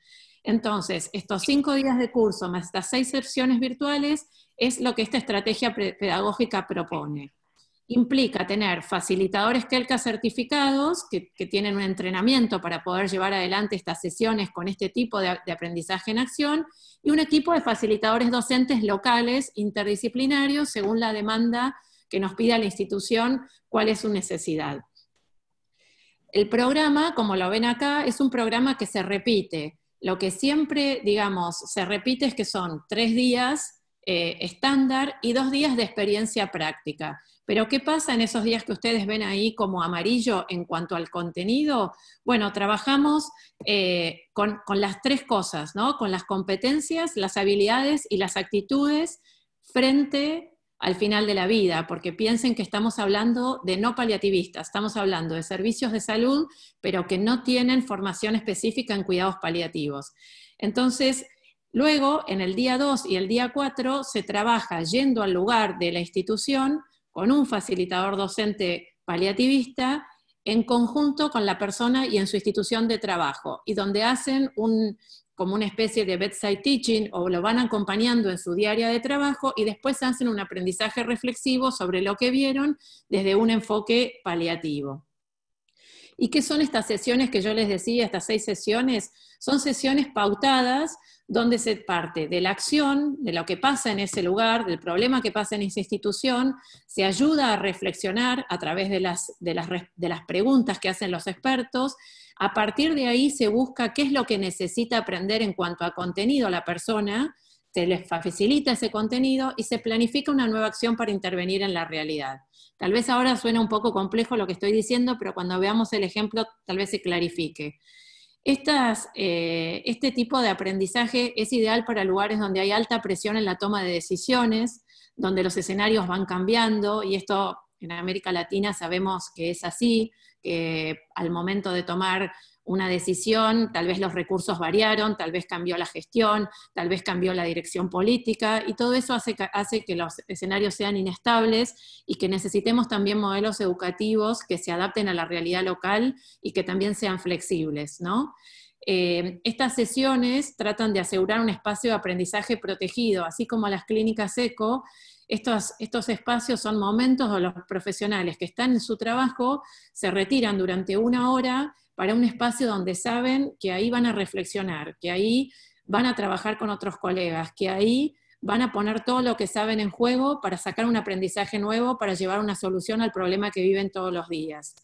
Entonces, estos cinco días de curso más estas seis sesiones virtuales es lo que esta estrategia pedagógica propone. Implica tener facilitadores KELCA certificados que, tienen un entrenamiento para poder llevar adelante estas sesiones con este tipo de, de aprendizaje en acción y un equipo de facilitadores docentes locales, interdisciplinarios, según la demanda que nos pida la institución, cuál es su necesidad. El programa, como lo ven acá, es un programa que se repite. Lo que siempre, digamos, se repite es que son tres días eh, estándar y dos días de experiencia práctica. Pero ¿qué pasa en esos días que ustedes ven ahí como amarillo en cuanto al contenido? Bueno, trabajamos eh, con, con, las tres cosas, ¿no? Con las competencias, las habilidades y las actitudes frente al final de la vida, porque piensen que estamos hablando de no paliativistas, estamos hablando de servicios de salud, pero que no tienen formación específica en cuidados paliativos. Entonces, luego, en el día 2 y el día 4, se trabaja yendo al lugar de la institución con un facilitador docente paliativista en conjunto con la persona y en su institución de trabajo, y donde hacen un, como una especie de bedside teaching o lo van acompañando en su diaria de trabajo y después hacen un aprendizaje reflexivo sobre lo que vieron desde un enfoque paliativo. ¿Y qué son estas sesiones que yo les decía, estas seis sesiones? Son sesiones pautadas donde se parte de la acción, de lo que pasa en ese lugar, del problema que pasa en esa institución, se ayuda a reflexionar a través de las, preguntas que hacen los expertos, a partir de ahí se busca qué es lo que necesita aprender en cuanto a contenido la persona, se les facilita ese contenido y se planifica una nueva acción para intervenir en la realidad. Tal vez ahora suena un poco complejo lo que estoy diciendo, pero cuando veamos el ejemplo tal vez se clarifique. Eh, este tipo de aprendizaje es ideal para lugares donde hay alta presión en la toma de decisiones, donde los escenarios van cambiando, y esto en América Latina sabemos que es así, que al momento de tomar una decisión, tal vez los recursos variaron, tal vez cambió la gestión, tal vez cambió la dirección política, y todo eso hace, que los escenarios sean inestables y que necesitemos también modelos educativos que se adapten a la realidad local y que también sean flexibles, ¿no? Eh, estas sesiones tratan de asegurar un espacio de aprendizaje protegido, así como las clínicas ECO, estos, estos espacios son momentos donde los profesionales que están en su trabajo se retiran durante una hora para un espacio donde saben que ahí van a reflexionar, que ahí van a trabajar con otros colegas, que ahí van a poner todo lo que saben en juego para sacar un aprendizaje nuevo, para llevar una solución al problema que viven todos los días.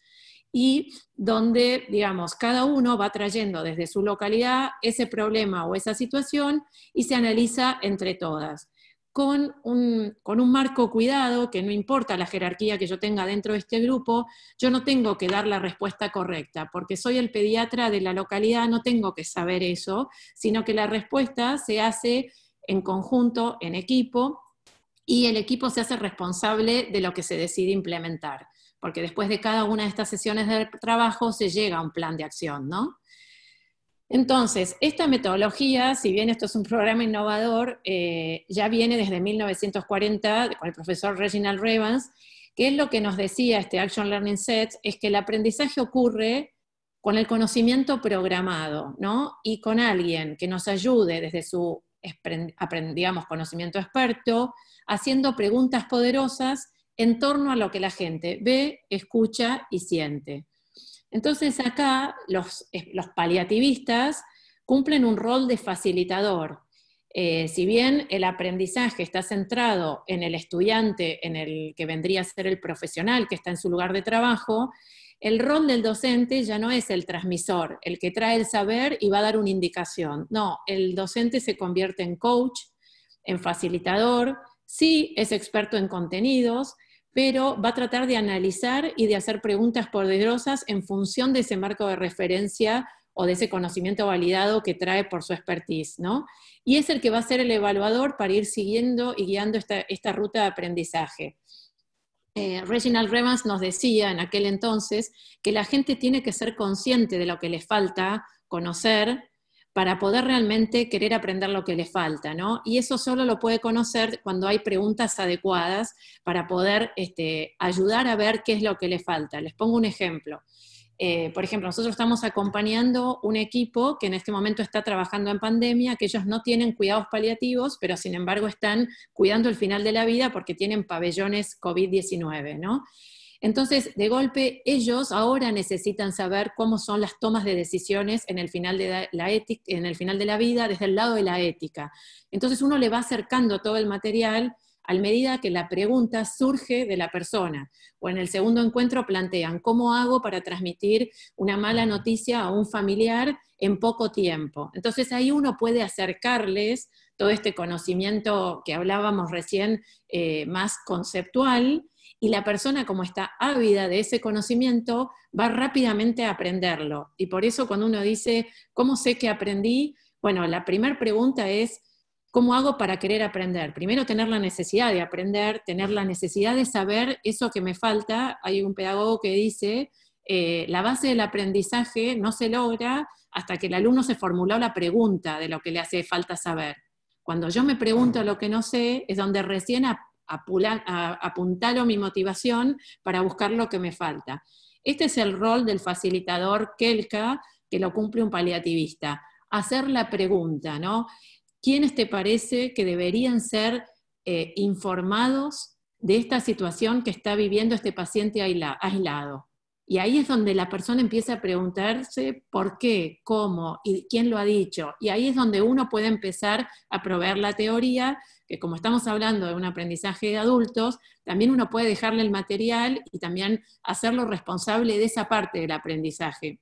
Y donde, digamos, cada uno va trayendo desde su localidad ese problema o esa situación y se analiza entre todas con un, marco cuidado, que no importa la jerarquía que yo tenga dentro de este grupo, yo no tengo que dar la respuesta correcta, porque soy el pediatra de la localidad, no tengo que saber eso, sino que la respuesta se hace en conjunto, en equipo, y el equipo se hace responsable de lo que se decide implementar, porque después de cada una de estas sesiones de trabajo se llega a un plan de acción, ¿no? Entonces, esta metodología, si bien esto es un programa innovador, eh, ya viene desde 1940 con el profesor Reginald Ravens, que es lo que nos decía este Action Learning Set, es que el aprendizaje ocurre con el conocimiento programado, ¿no? Y con alguien que nos ayude desde su, conocimiento experto, haciendo preguntas poderosas en torno a lo que la gente ve, escucha y siente. Entonces acá los, paliativistas cumplen un rol de facilitador. Eh, si bien el aprendizaje está centrado en el estudiante, en el que vendría a ser el profesional que está en su lugar de trabajo, el rol del docente ya no es el transmisor, el que trae el saber y va a dar una indicación. No, el docente se convierte en coach, en facilitador, sí es experto en contenidos, pero va a tratar de analizar y de hacer preguntas poderosas en función de ese marco de referencia o de ese conocimiento validado que trae por su expertise, ¿no? Y es el que va a ser el evaluador para ir siguiendo y guiando esta, ruta de aprendizaje. Eh, Reginald Revans nos decía en aquel entonces que la gente tiene que ser consciente de lo que le falta conocer para poder realmente querer aprender lo que le falta, ¿no? Y eso solo lo puede conocer cuando hay preguntas adecuadas para poder este, ayudar a ver qué es lo que le falta. Les pongo un ejemplo. Eh, por ejemplo, nosotros estamos acompañando un equipo que en este momento está trabajando en pandemia, que ellos no tienen cuidados paliativos, pero sin embargo están cuidando el final de la vida porque tienen pabellones COVID-19, ¿no? Entonces, de golpe, ellos ahora necesitan saber cómo son las tomas de decisiones en el final de la, ética, en el final de la vida desde el lado de la ética. Entonces, uno le va acercando todo el material a medida que la pregunta surge de la persona. O en el segundo encuentro plantean, ¿cómo hago para transmitir una mala noticia a un familiar en poco tiempo? Entonces ahí uno puede acercarles todo este conocimiento que hablábamos recién eh, más conceptual y la persona como está ávida de ese conocimiento va rápidamente a aprenderlo. Y por eso cuando uno dice, ¿cómo sé que aprendí? Bueno, la primera pregunta es, ¿Cómo hago para querer aprender? Primero tener la necesidad de aprender, tener la necesidad de saber eso que me falta. Hay un pedagogo que dice, eh, la base del aprendizaje no se logra hasta que el alumno se formuló la pregunta de lo que le hace falta saber. Cuando yo me pregunto lo que no sé, es donde recién apuntalo mi motivación para buscar lo que me falta. Este es el rol del facilitador Kelka, que lo cumple un paliativista. Hacer la pregunta, ¿no? ¿quiénes te parece que deberían ser eh, informados de esta situación que está viviendo este paciente aislado? Y ahí es donde la persona empieza a preguntarse por qué, cómo y quién lo ha dicho. Y ahí es donde uno puede empezar a proveer la teoría, que como estamos hablando de un aprendizaje de adultos, también uno puede dejarle el material y también hacerlo responsable de esa parte del aprendizaje.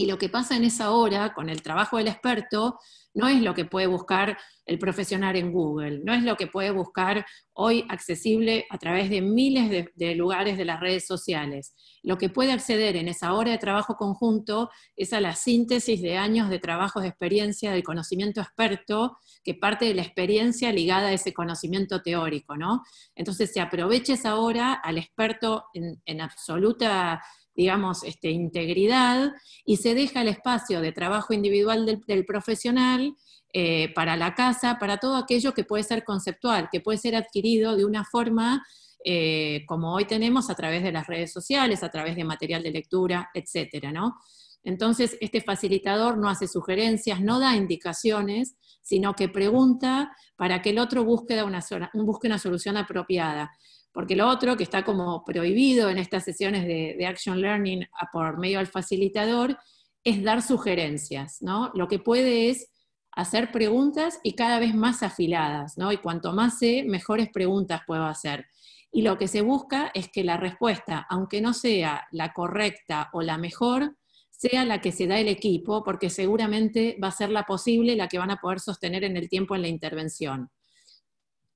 Y lo que pasa en esa hora, con el trabajo del experto, no es lo que puede buscar el profesional en Google, no es lo que puede buscar hoy accesible a través de miles de, lugares de las redes sociales. Lo que puede acceder en esa hora de trabajo conjunto es a la síntesis de años de trabajo de experiencia del conocimiento experto, que parte de la experiencia ligada a ese conocimiento teórico, ¿no? Entonces se aprovecha esa hora al experto en absoluta digamos, este, integridad y se deja el espacio de trabajo individual del, profesional eh, para la casa, para todo aquello que puede ser conceptual, que puede ser adquirido de una forma eh, como hoy tenemos a través de las redes sociales, a través de material de lectura, etcétera, ¿no? Entonces, este facilitador no hace sugerencias, no da indicaciones, sino que pregunta para que el otro busque una, busque una solución apropiada. Porque lo otro que está como prohibido en estas sesiones de, Action Learning por medio del facilitador es dar sugerencias, ¿no? Lo que puede es hacer preguntas y cada vez más afiladas, ¿no? Y cuanto más sé, mejores preguntas puedo hacer. Y lo que se busca es que la respuesta, aunque no sea la correcta o la mejor, sea la que se da el equipo, porque seguramente va a ser la posible, la que van a poder sostener en el tiempo en la intervención.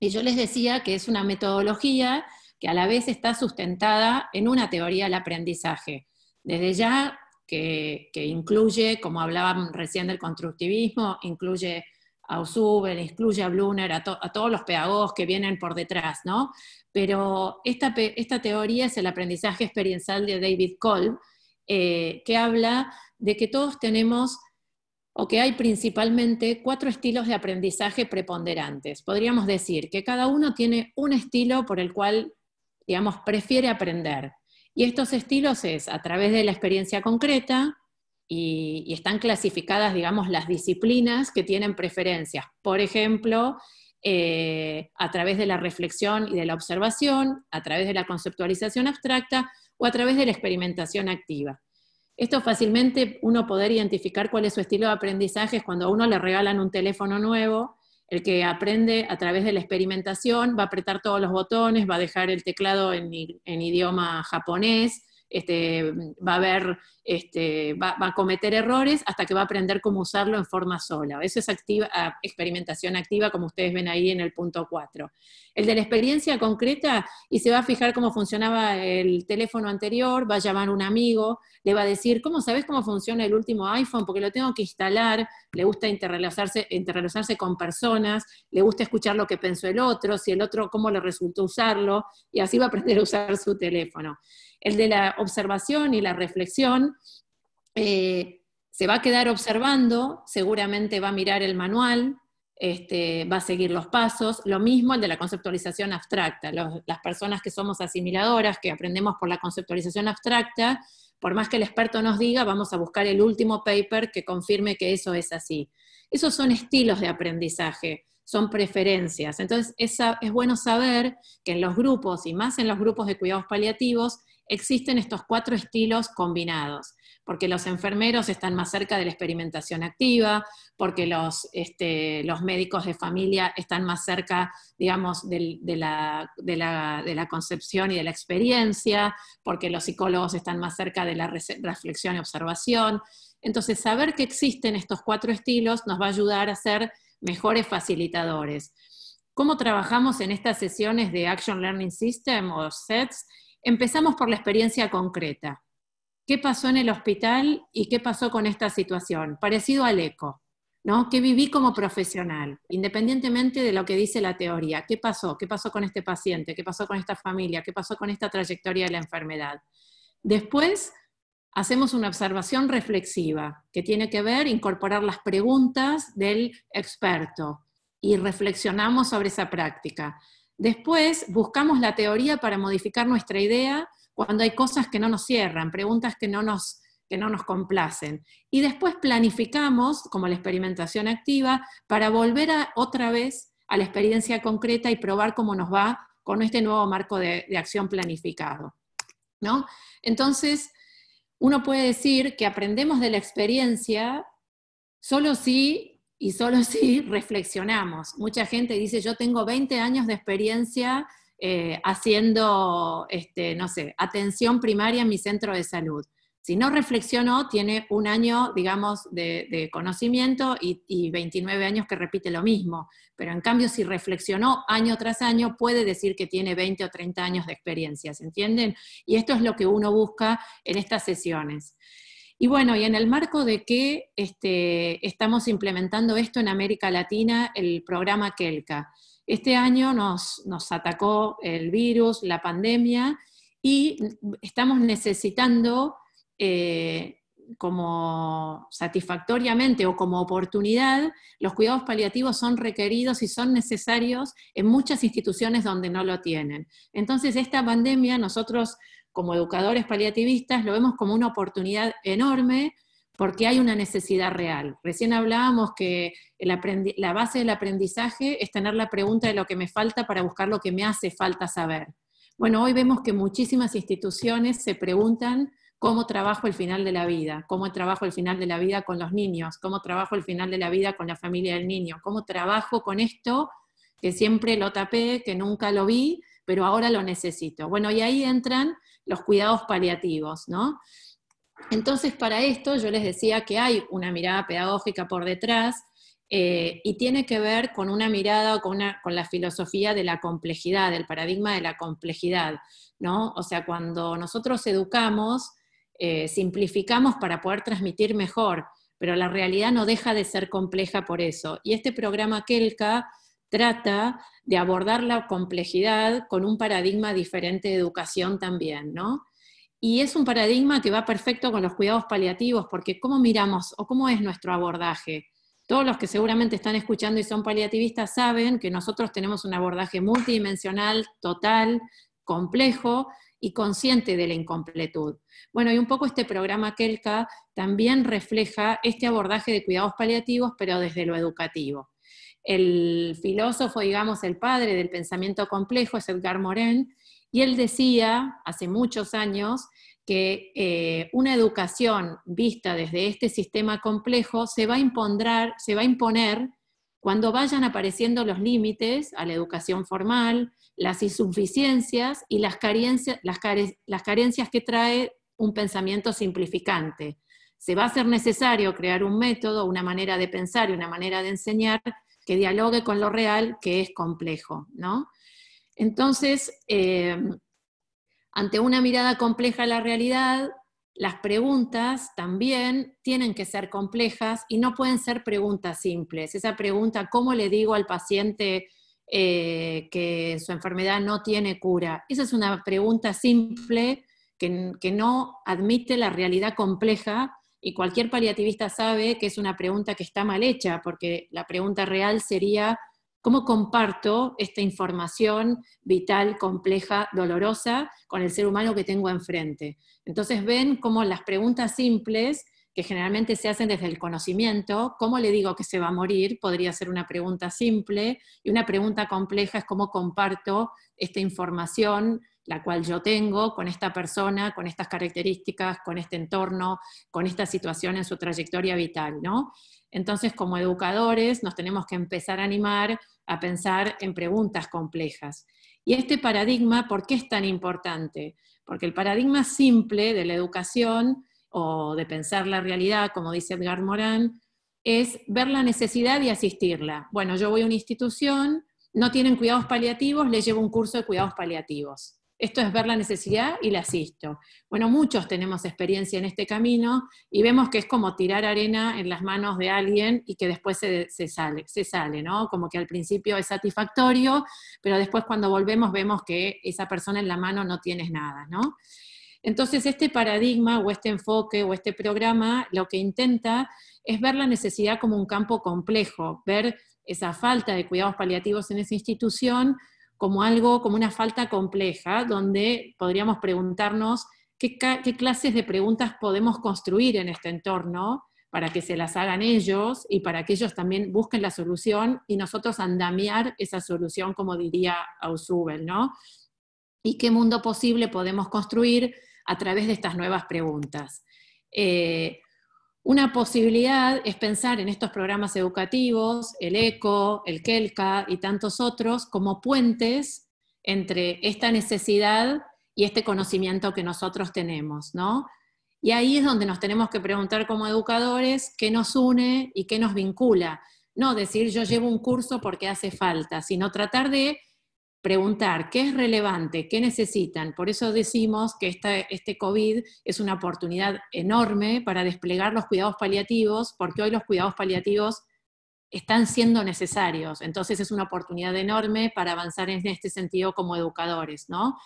Y yo les decía que es una metodología que a la vez está sustentada en una teoría del aprendizaje. Desde ya que, incluye, como hablaban recién del constructivismo, incluye a Usuber, incluye a Bluner, a, todos los pedagogos que vienen por detrás, ¿no? Pero esta, esta teoría es el aprendizaje experiencial de David Kolb, eh, que habla de que todos tenemos o que hay principalmente cuatro estilos de aprendizaje preponderantes. Podríamos decir que cada uno tiene un estilo por el cual, digamos, prefiere aprender. Y estos estilos es a través de la experiencia concreta y, están clasificadas, digamos, las disciplinas que tienen preferencias. Por ejemplo, eh, a través de la reflexión y de la observación, a través de la conceptualización abstracta o a través de la experimentación activa. Esto fácilmente uno poder identificar cuál es su estilo de aprendizaje. Es cuando a uno le regalan un teléfono nuevo, el que aprende a través de la experimentación va a apretar todos los botones, va a dejar el teclado en, en idioma japonés, este, va, a ver, este, va, a cometer errores hasta que va a aprender cómo usarlo en forma sola. Eso es activa, experimentación activa, como ustedes ven ahí en el punto 4. El de la experiencia concreta, y se va a fijar cómo funcionaba el teléfono anterior, va a llamar a un amigo, le va a decir, ¿cómo sabes cómo funciona el último iPhone? Porque lo tengo que instalar, le gusta interrelacionarse con personas, le gusta escuchar lo que pensó el otro, si el otro, cómo le resultó usarlo, y así va a aprender a usar su teléfono. El de la observación y la reflexión eh, se va a quedar observando, seguramente va a mirar el manual, este, va a seguir los pasos. Lo mismo el de la conceptualización abstracta. las personas que somos asimiladoras, que aprendemos por la conceptualización abstracta, por más que el experto nos diga, vamos a buscar el último paper que confirme que eso es así. Esos son estilos de aprendizaje, son preferencias. Entonces, es bueno saber que en los grupos, y más en los grupos de cuidados paliativos, existen estos cuatro estilos combinados, porque los enfermeros están más cerca de la experimentación activa, porque los, este, médicos de familia están más cerca, digamos, de, la, concepción y de la experiencia, porque los psicólogos están más cerca de la reflexión y observación. Entonces, saber que existen estos cuatro estilos nos va a ayudar a ser mejores facilitadores. ¿Cómo trabajamos en estas sesiones de Action Learning System o SETS? Empezamos por la experiencia concreta. ¿Qué pasó en el hospital y qué pasó con esta situación? Parecido al eco, ¿no? ¿Qué viví como profesional? Independientemente de lo que dice la teoría. ¿Qué pasó? ¿Qué pasó con este paciente? ¿Qué pasó con esta familia? ¿Qué pasó con esta trayectoria de la enfermedad? Después, hacemos una observación reflexiva que tiene que ver incorporar las preguntas del experto y reflexionamos sobre esa práctica. Después buscamos la teoría para modificar nuestra idea cuando hay cosas que no nos cierran, preguntas que no nos, que no nos complacen. Y después planificamos, como la experimentación activa, para volver a, otra vez a la experiencia concreta y probar cómo nos va con este nuevo marco de, de acción planificado. ¿no? Entonces, uno puede decir que aprendemos de la experiencia solo si y solo si reflexionamos. Mucha gente dice, yo tengo 20 años de experiencia eh, haciendo, este, no sé, atención primaria en mi centro de salud. Si no reflexionó, tiene un año, digamos, de, conocimiento y, y, 29 años que repite lo mismo. Pero en cambio, si reflexionó año tras año, puede decir que tiene 20 o 30 años de experiencia, ¿se entienden? Y esto es lo que uno busca en estas sesiones. Y bueno, y en el marco de que este, estamos implementando esto en América Latina, el programa KELCA. Este año nos, atacó el virus, la pandemia, y estamos necesitando eh, como satisfactoriamente o como oportunidad, los cuidados paliativos son requeridos y son necesarios en muchas instituciones donde no lo tienen. Entonces, esta pandemia nosotros como educadores paliativistas lo vemos como una oportunidad enorme porque hay una necesidad real. Recién hablábamos que la base del aprendizaje es tener la pregunta de lo que me falta para buscar lo que me hace falta saber. Bueno, hoy vemos que muchísimas instituciones se preguntan cómo trabajo el final de la vida, cómo trabajo el final de la vida con los niños, cómo trabajo el final de la vida con la familia del niño, cómo trabajo con esto que siempre lo tapé, que nunca lo vi, pero ahora lo necesito. Bueno, y ahí entran los cuidados paliativos, ¿no? Entonces, para esto yo les decía que hay una mirada pedagógica por detrás eh, y tiene que ver con una mirada, con, con la filosofía de la complejidad, del paradigma de la complejidad, ¿no? O sea, cuando nosotros educamos, eh, simplificamos para poder transmitir mejor, pero la realidad no deja de ser compleja por eso. Y este programa Kelka trata de abordar la complejidad con un paradigma diferente de educación también, ¿no? Y es un paradigma que va perfecto con los cuidados paliativos, porque ¿cómo miramos o cómo es nuestro abordaje? Todos los que seguramente están escuchando y son paliativistas saben que nosotros tenemos un abordaje multidimensional, total, complejo y consciente de la incompletud. Bueno, y un poco este programa KELCA también refleja este abordaje de cuidados paliativos, pero desde lo educativo. El filósofo, digamos, el padre del pensamiento complejo es Edgar Morin, y él decía hace muchos años que eh, una educación vista desde este sistema complejo se va, a imponer, cuando vayan apareciendo los límites a la educación formal, las insuficiencias y las carencias, las carencias que trae un pensamiento simplificante. Se va a hacer necesario crear un método, una manera de pensar y una manera de enseñar que dialogue con lo real, que es complejo, ¿no? Entonces, eh, ante una mirada compleja a la realidad, las preguntas también tienen que ser complejas y no pueden ser preguntas simples. Esa pregunta, ¿cómo le digo al paciente eh, que su enfermedad no tiene cura? Esa es una pregunta simple que, que no admite la realidad compleja y cualquier paliativista sabe que es una pregunta que está mal hecha, porque la pregunta real sería, ¿cómo comparto esta información vital, compleja, dolorosa con el ser humano que tengo enfrente? Entonces ven cómo las preguntas simples, que generalmente se hacen desde el conocimiento, ¿cómo le digo que se va a morir? Podría ser una pregunta simple, y una pregunta compleja es cómo comparto esta información la cual yo tengo con esta persona, con estas características, con este entorno, con esta situación en su trayectoria vital, ¿no? Entonces, como educadores, nos tenemos que empezar a animar a pensar en preguntas complejas. Y este paradigma, ¿por qué es tan importante? Porque el paradigma simple de la educación o de pensar la realidad, como dice Edgar Morán, es ver la necesidad y asistirla. Bueno, yo voy a una institución, no tienen cuidados paliativos, les llevo un curso de cuidados paliativos. Esto es ver la necesidad y la asisto. Bueno, muchos tenemos experiencia en este camino y vemos que es como tirar arena en las manos de alguien y que después se, sale, se sale, ¿no? Como que al principio es satisfactorio, pero después cuando volvemos vemos que esa persona en la mano no tienes nada, ¿no? Entonces, este paradigma o este enfoque o este programa lo que intenta es ver la necesidad como un campo complejo, ver esa falta de cuidados paliativos en esa institución como algo, como una falta compleja, donde podríamos preguntarnos qué, clases de preguntas podemos construir en este entorno para que se las hagan ellos y para que ellos también busquen la solución y nosotros andamiar esa solución, como diría Ausubel, ¿no? Y qué mundo posible podemos construir a través de estas nuevas preguntas. Eh, una posibilidad es pensar en estos programas educativos, el ECO, el KELCA y tantos otros, como puentes entre esta necesidad y este conocimiento que nosotros tenemos, ¿no? Y ahí es donde nos tenemos que preguntar como educadores qué nos une y qué nos vincula. No decir yo llevo un curso porque hace falta, sino tratar de preguntar qué es relevante, qué necesitan. Por eso decimos que este COVID es una oportunidad enorme para desplegar los cuidados paliativos, porque hoy los cuidados paliativos están siendo necesarios. Entonces es una oportunidad enorme para avanzar en este sentido como educadores, ¿no?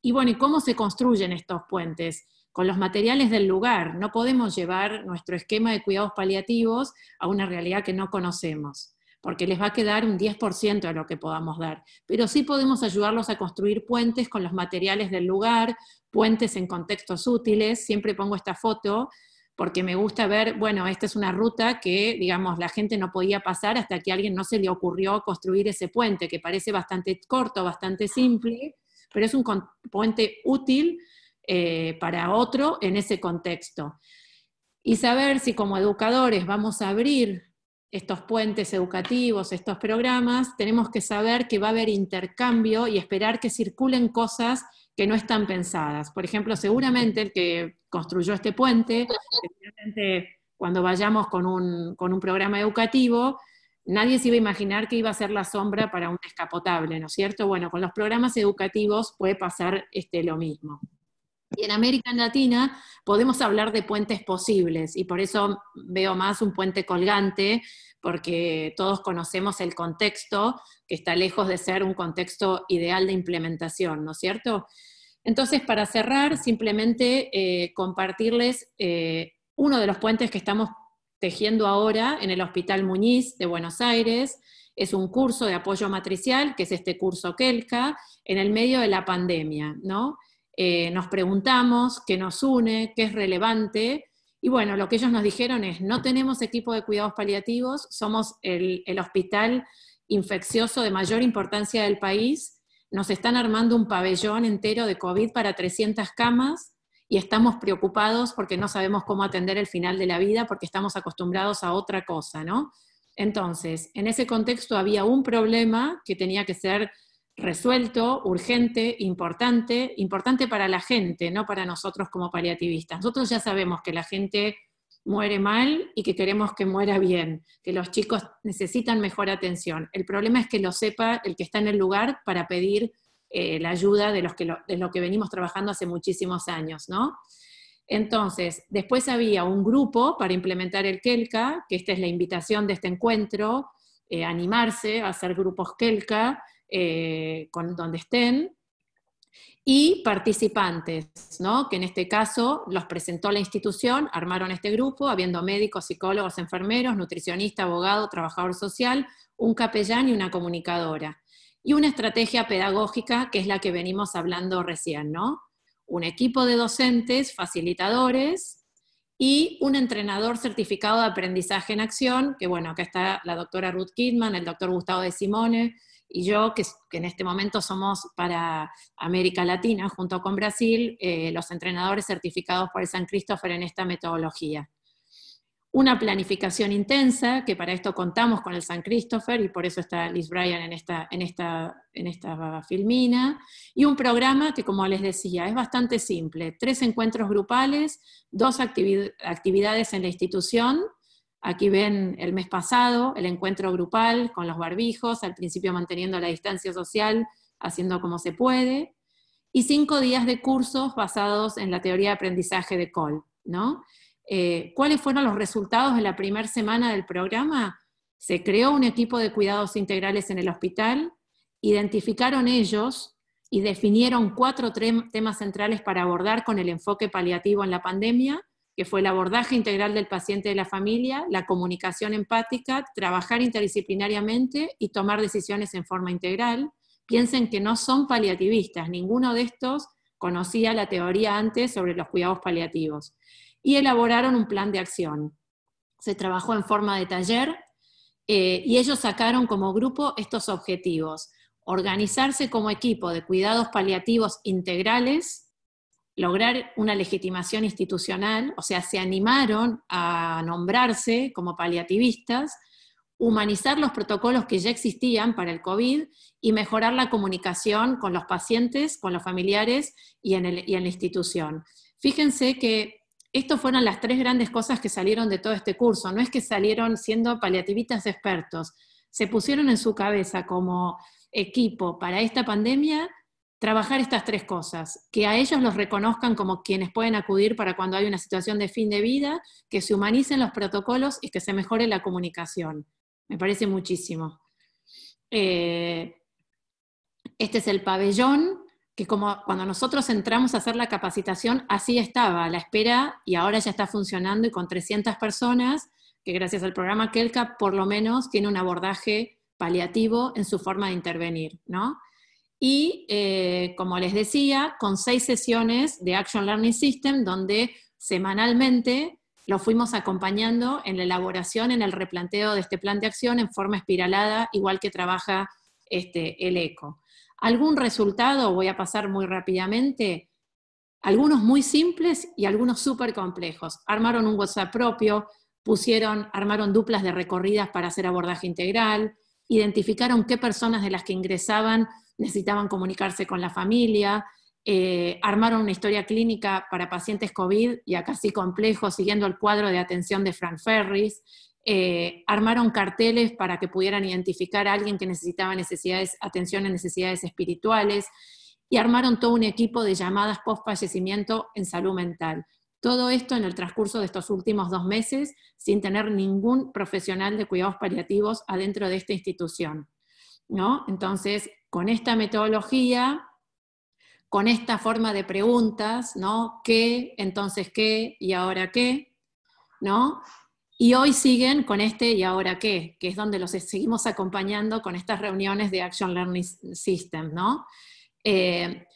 Y bueno, ¿y cómo se construyen estos puentes? Con los materiales del lugar. No podemos llevar nuestro esquema de cuidados paliativos a una realidad que no conocemos porque les va a quedar un 10% de lo que podamos dar. Pero sí podemos ayudarlos a construir puentes con los materiales del lugar, puentes en contextos útiles. Siempre pongo esta foto porque me gusta ver, bueno, esta es una ruta que, digamos, la gente no podía pasar hasta que a alguien no se le ocurrió construir ese puente, que parece bastante corto, bastante simple, pero es un puente útil eh, para otro en ese contexto. Y saber si como educadores vamos a abrir estos puentes educativos, estos programas, tenemos que saber que va a haber intercambio y esperar que circulen cosas que no están pensadas. Por ejemplo, seguramente el que construyó este puente, cuando vayamos con un, con un programa educativo, nadie se iba a imaginar que iba a ser la sombra para un descapotable, ¿no es cierto? Bueno, con los programas educativos puede pasar este, lo mismo. Y en América Latina podemos hablar de puentes posibles y por eso veo más un puente colgante, porque todos conocemos el contexto que está lejos de ser un contexto ideal de implementación, ¿no es cierto? Entonces, para cerrar, simplemente eh, compartirles eh, uno de los puentes que estamos tejiendo ahora en el Hospital Muñiz de Buenos Aires. Es un curso de apoyo matricial, que es este curso KELCA, en el medio de la pandemia, ¿no? Eh, nos preguntamos qué nos une, qué es relevante, Y bueno, lo que ellos nos dijeron es, no tenemos equipo de cuidados paliativos, somos el, el hospital infeccioso de mayor importancia del país, nos están armando un pabellón entero de COVID para 300 camas y estamos preocupados porque no sabemos cómo atender el final de la vida porque estamos acostumbrados a otra cosa, ¿no? Entonces, en ese contexto había un problema que tenía que ser resuelto, urgente, importante, importante para la gente, no para nosotros como paliativistas. Nosotros ya sabemos que la gente muere mal y que queremos que muera bien, que los chicos necesitan mejor atención. El problema es que lo sepa el que está en el lugar para pedir eh, la ayuda de, los que lo, de que venimos trabajando hace muchísimos años, ¿no? Entonces, después había un grupo para implementar el KELCA, que esta es la invitación de este encuentro, eh, animarse a hacer grupos KELCA, eh, con donde estén, y participantes, ¿no? que en este caso los presentó la institución, armaron este grupo, habiendo médicos, psicólogos, enfermeros, nutricionista, abogado, trabajador social, un capellán y una comunicadora. Y una estrategia pedagógica, que es la que venimos hablando recién, ¿no? Un equipo de docentes, facilitadores y un entrenador certificado de aprendizaje en acción, que bueno, acá está la doctora Ruth Kidman, el doctor Gustavo de Simone, y yo, que, en este momento somos para América Latina, junto con Brasil, eh, los entrenadores certificados por el San Christopher en esta metodología. Una planificación intensa, que para esto contamos con el San Christopher, y por eso está Liz Bryan en esta, en esta, en esta filmina, y un programa que, como les decía, es bastante simple. Tres encuentros grupales, dos actividades en la institución, Aquí ven el mes pasado el encuentro grupal con los barbijos, al principio manteniendo la distancia social, haciendo como se puede, y cinco días de cursos basados en la teoría de aprendizaje de Cole. ¿no? Eh, ¿Cuáles fueron los resultados de la primera semana del programa? Se creó un equipo de cuidados integrales en el hospital, identificaron ellos y definieron cuatro temas centrales para abordar con el enfoque paliativo en la pandemia, que fue el abordaje integral del paciente de la familia, la comunicación empática, trabajar interdisciplinariamente y tomar decisiones en forma integral. Piensen que no son paliativistas, ninguno de estos conocía la teoría antes sobre los cuidados paliativos. Y elaboraron un plan de acción. Se trabajó en forma de taller eh, y ellos sacaron como grupo estos objetivos. Organizarse como equipo de cuidados paliativos integrales, lograr una legitimación institucional, o sea, se animaron a nombrarse como paliativistas, humanizar los protocolos que ya existían para el COVID y mejorar la comunicación con los pacientes, con los familiares y en, la institución. Fíjense que estas fueron las tres grandes cosas que salieron de todo este curso. No es que salieron siendo paliativistas expertos, se pusieron en su cabeza como equipo para esta pandemia trabajar estas tres cosas, que a ellos los reconozcan como quienes pueden acudir para cuando hay una situación de fin de vida, que se humanicen los protocolos y que se mejore la comunicación. Me parece muchísimo. Eh, este es el pabellón, que como cuando nosotros entramos a hacer la capacitación, así estaba, a la espera, y ahora ya está funcionando y con 300 personas, que gracias al programa KELCA por lo menos tiene un abordaje paliativo en su forma de intervenir, ¿no? Y, eh, como les decía, con seis sesiones de Action Learning System, donde semanalmente lo fuimos acompañando en la elaboración, en el replanteo de este plan de acción en forma espiralada, igual que trabaja este, el ECO. ¿Algún resultado? Voy a pasar muy rápidamente. Algunos muy simples y algunos súper complejos. Armaron un WhatsApp propio, pusieron, armaron duplas de recorridas para hacer abordaje integral, identificaron qué personas de las que ingresaban necesitaban comunicarse con la familia, eh, armaron una historia clínica para pacientes COVID, y acá sí complejo, siguiendo el cuadro de atención de Frank Ferris, eh, armaron carteles para que pudieran identificar a alguien que necesitaba necesidades, atención en necesidades espirituales, y armaron todo un equipo de llamadas post-fallecimiento en salud mental. Todo esto en el transcurso de estos últimos dos meses, sin tener ningún profesional de cuidados paliativos adentro de esta institución. ¿no? Entonces, con esta metodología, con esta forma de preguntas, ¿no? ¿Qué? Entonces, ¿qué? ¿Y ahora qué? ¿No? Y hoy siguen con este ¿y ahora qué? Que es donde los seguimos acompañando con estas reuniones de Action Learning System, ¿no? Eh,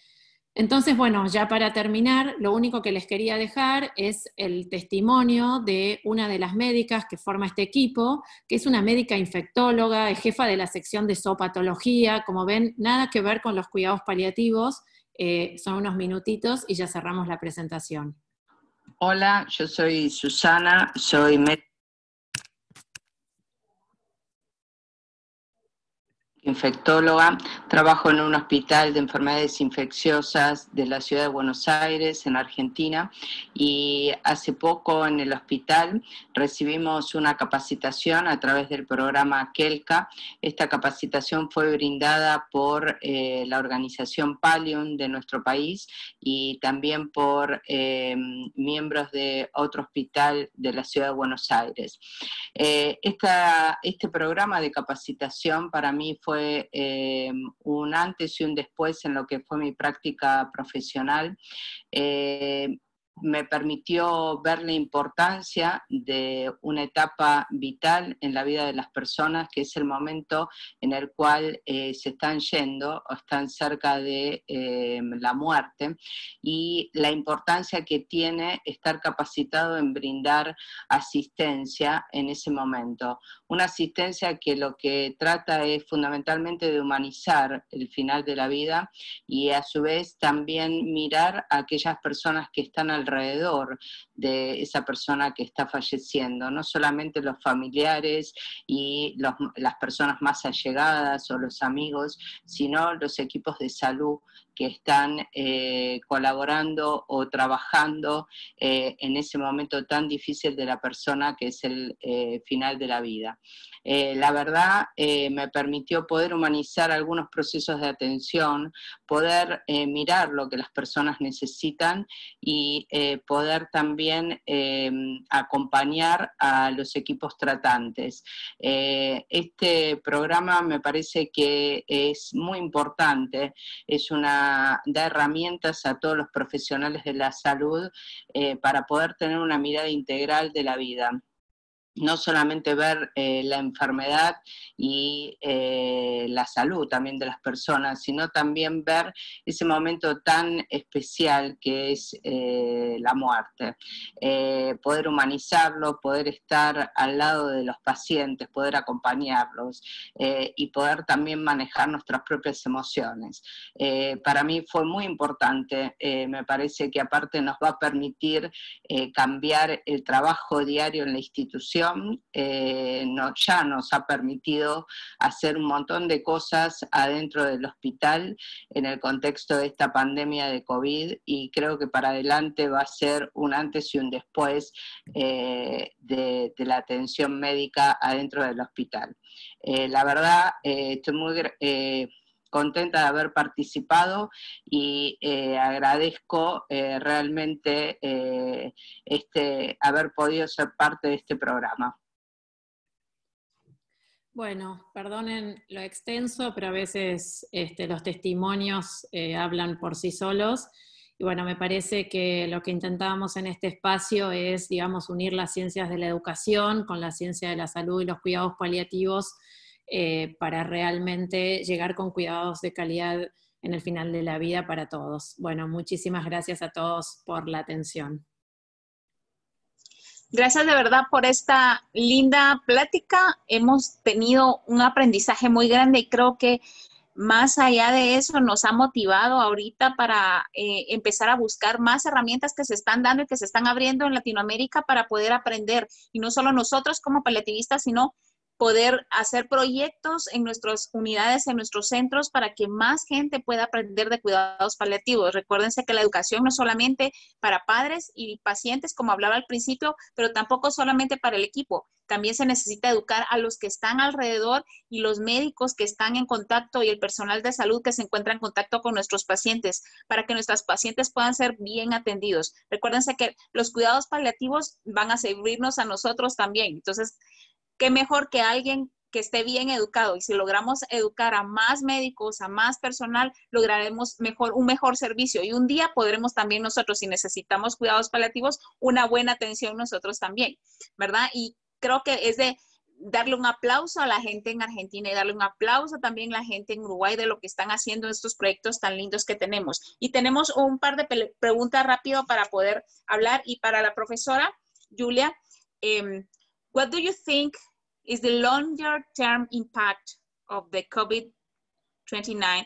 Entonces, bueno, ya para terminar, lo único que les quería dejar es el testimonio de una de las médicas que forma este equipo, que es una médica infectóloga, es jefa de la sección de zoopatología, como ven, nada que ver con los cuidados paliativos, eh, son unos minutitos y ya cerramos la presentación. Hola, yo soy Susana, soy médica infectóloga, trabajo en un hospital de enfermedades infecciosas de la ciudad de Buenos Aires, en Argentina, y hace poco en el hospital recibimos una capacitación a través del programa KELCA. Esta capacitación fue brindada por eh, la organización Palium de nuestro país y también por eh, miembros de otro hospital de la ciudad de Buenos Aires. Eh, este programa de capacitación para mí fue eh, un antes y un después en lo que fue mi práctica profesional. Eh, me permitió ver la importancia de una etapa vital en la vida de las personas, que es el momento en el cual eh, se están yendo o están cerca de eh, la muerte, y la importancia que tiene estar capacitado en brindar asistencia en ese momento. Una asistencia que lo que trata es fundamentalmente de humanizar el final de la vida y a su vez también mirar a aquellas personas que están al alrededor de esa persona que está falleciendo, no solamente los familiares y las personas más allegadas o los amigos, sino los equipos de salud que están eh, colaborando o trabajando eh, en ese momento tan difícil de la persona que es el eh, final de la vida. La verdad me permitió poder humanizar algunos procesos de atención, poder mirar lo que las personas necesitan y poder también acompañar a los equipos tratantes. este programa me parece que es muy importante, es una da herramientas a todos los profesionales de la salud eh, para poder tener una mirada integral de la vida no solamente ver eh, la enfermedad y eh, la salud también de las personas, sino también ver ese momento tan especial que es eh, la muerte. poder humanizarlo, poder estar al lado de los pacientes, poder acompañarlos y poder también manejar nuestras propias emociones. para mí fue muy importante, me parece que aparte nos va a permitir cambiar el trabajo diario en la institución, eh, ya nos ha permitido hacer un montón de cosas adentro del hospital en el contexto de esta pandemia de COVID y creo que para adelante va a ser un antes y un después eh, de, la atención médica adentro del hospital. Eh, la verdad, estoy muy contenta de haber participado y eh, agradezco eh, realmente eh, este, haber podido ser parte de este programa. Bueno, perdonen lo extenso, pero a veces este, los testimonios hablan por sí solos. Y bueno, me parece que lo que intentábamos en este espacio es, digamos, unir las ciencias de la educación con la ciencia de la salud y los cuidados paliativos eh, para realmente llegar con cuidados de calidad en el final de la vida para todos. Bueno, muchísimas gracias a todos por la atención. Gracias de verdad por esta linda plática. Hemos tenido un aprendizaje muy grande y creo que más allá de eso nos ha motivado ahorita para eh, empezar a buscar más herramientas que se están dando y que se están abriendo en Latinoamérica para poder aprender. Y no solo nosotros como paliativistas, sino poder hacer proyectos en nuestras unidades, en nuestros centros, para que más gente pueda aprender de cuidados paliativos. Recuérdense que la educación no es solamente para padres y pacientes, como hablaba al principio, pero tampoco solamente para el equipo. También se necesita educar a los que están alrededor y los médicos que están en contacto y el personal de salud que se encuentra en contacto con nuestros pacientes, para que nuestros pacientes puedan ser bien atendidos. Recuérdense que los cuidados paliativos van a servirnos a nosotros también. Entonces, qué mejor que alguien que esté bien educado y si logramos educar a más médicos, a más personal, lograremos mejor un mejor servicio y un día podremos también nosotros si necesitamos cuidados paliativos una buena atención nosotros también, ¿verdad? Y creo que es de darle un aplauso a la gente en Argentina y darle un aplauso también a la gente en Uruguay de lo que están haciendo estos proyectos tan lindos que tenemos. Y tenemos un par de preguntas rápido para poder hablar. Y para la profesora Julia, um, what do you think is the longer term impact of the COVID-29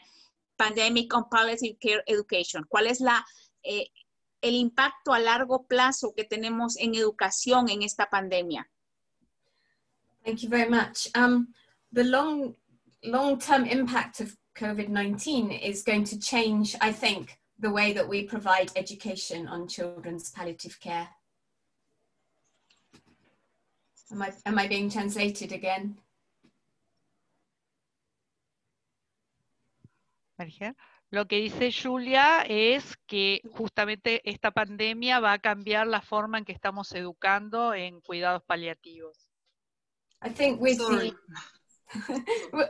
pandemic on palliative care education? ¿Cuál es la, eh, el impacto a largo plazo que tenemos en educación en esta pandemia? Thank you very much. Um, the long, long-term impact of COVID-19 is going to change, I think, the way that we provide education on children's palliative care. Am I, am I being translated again? Lo que dice Julia es que justamente esta pandemia va a cambiar la forma en que estamos educando en cuidados paliativos. I think with the,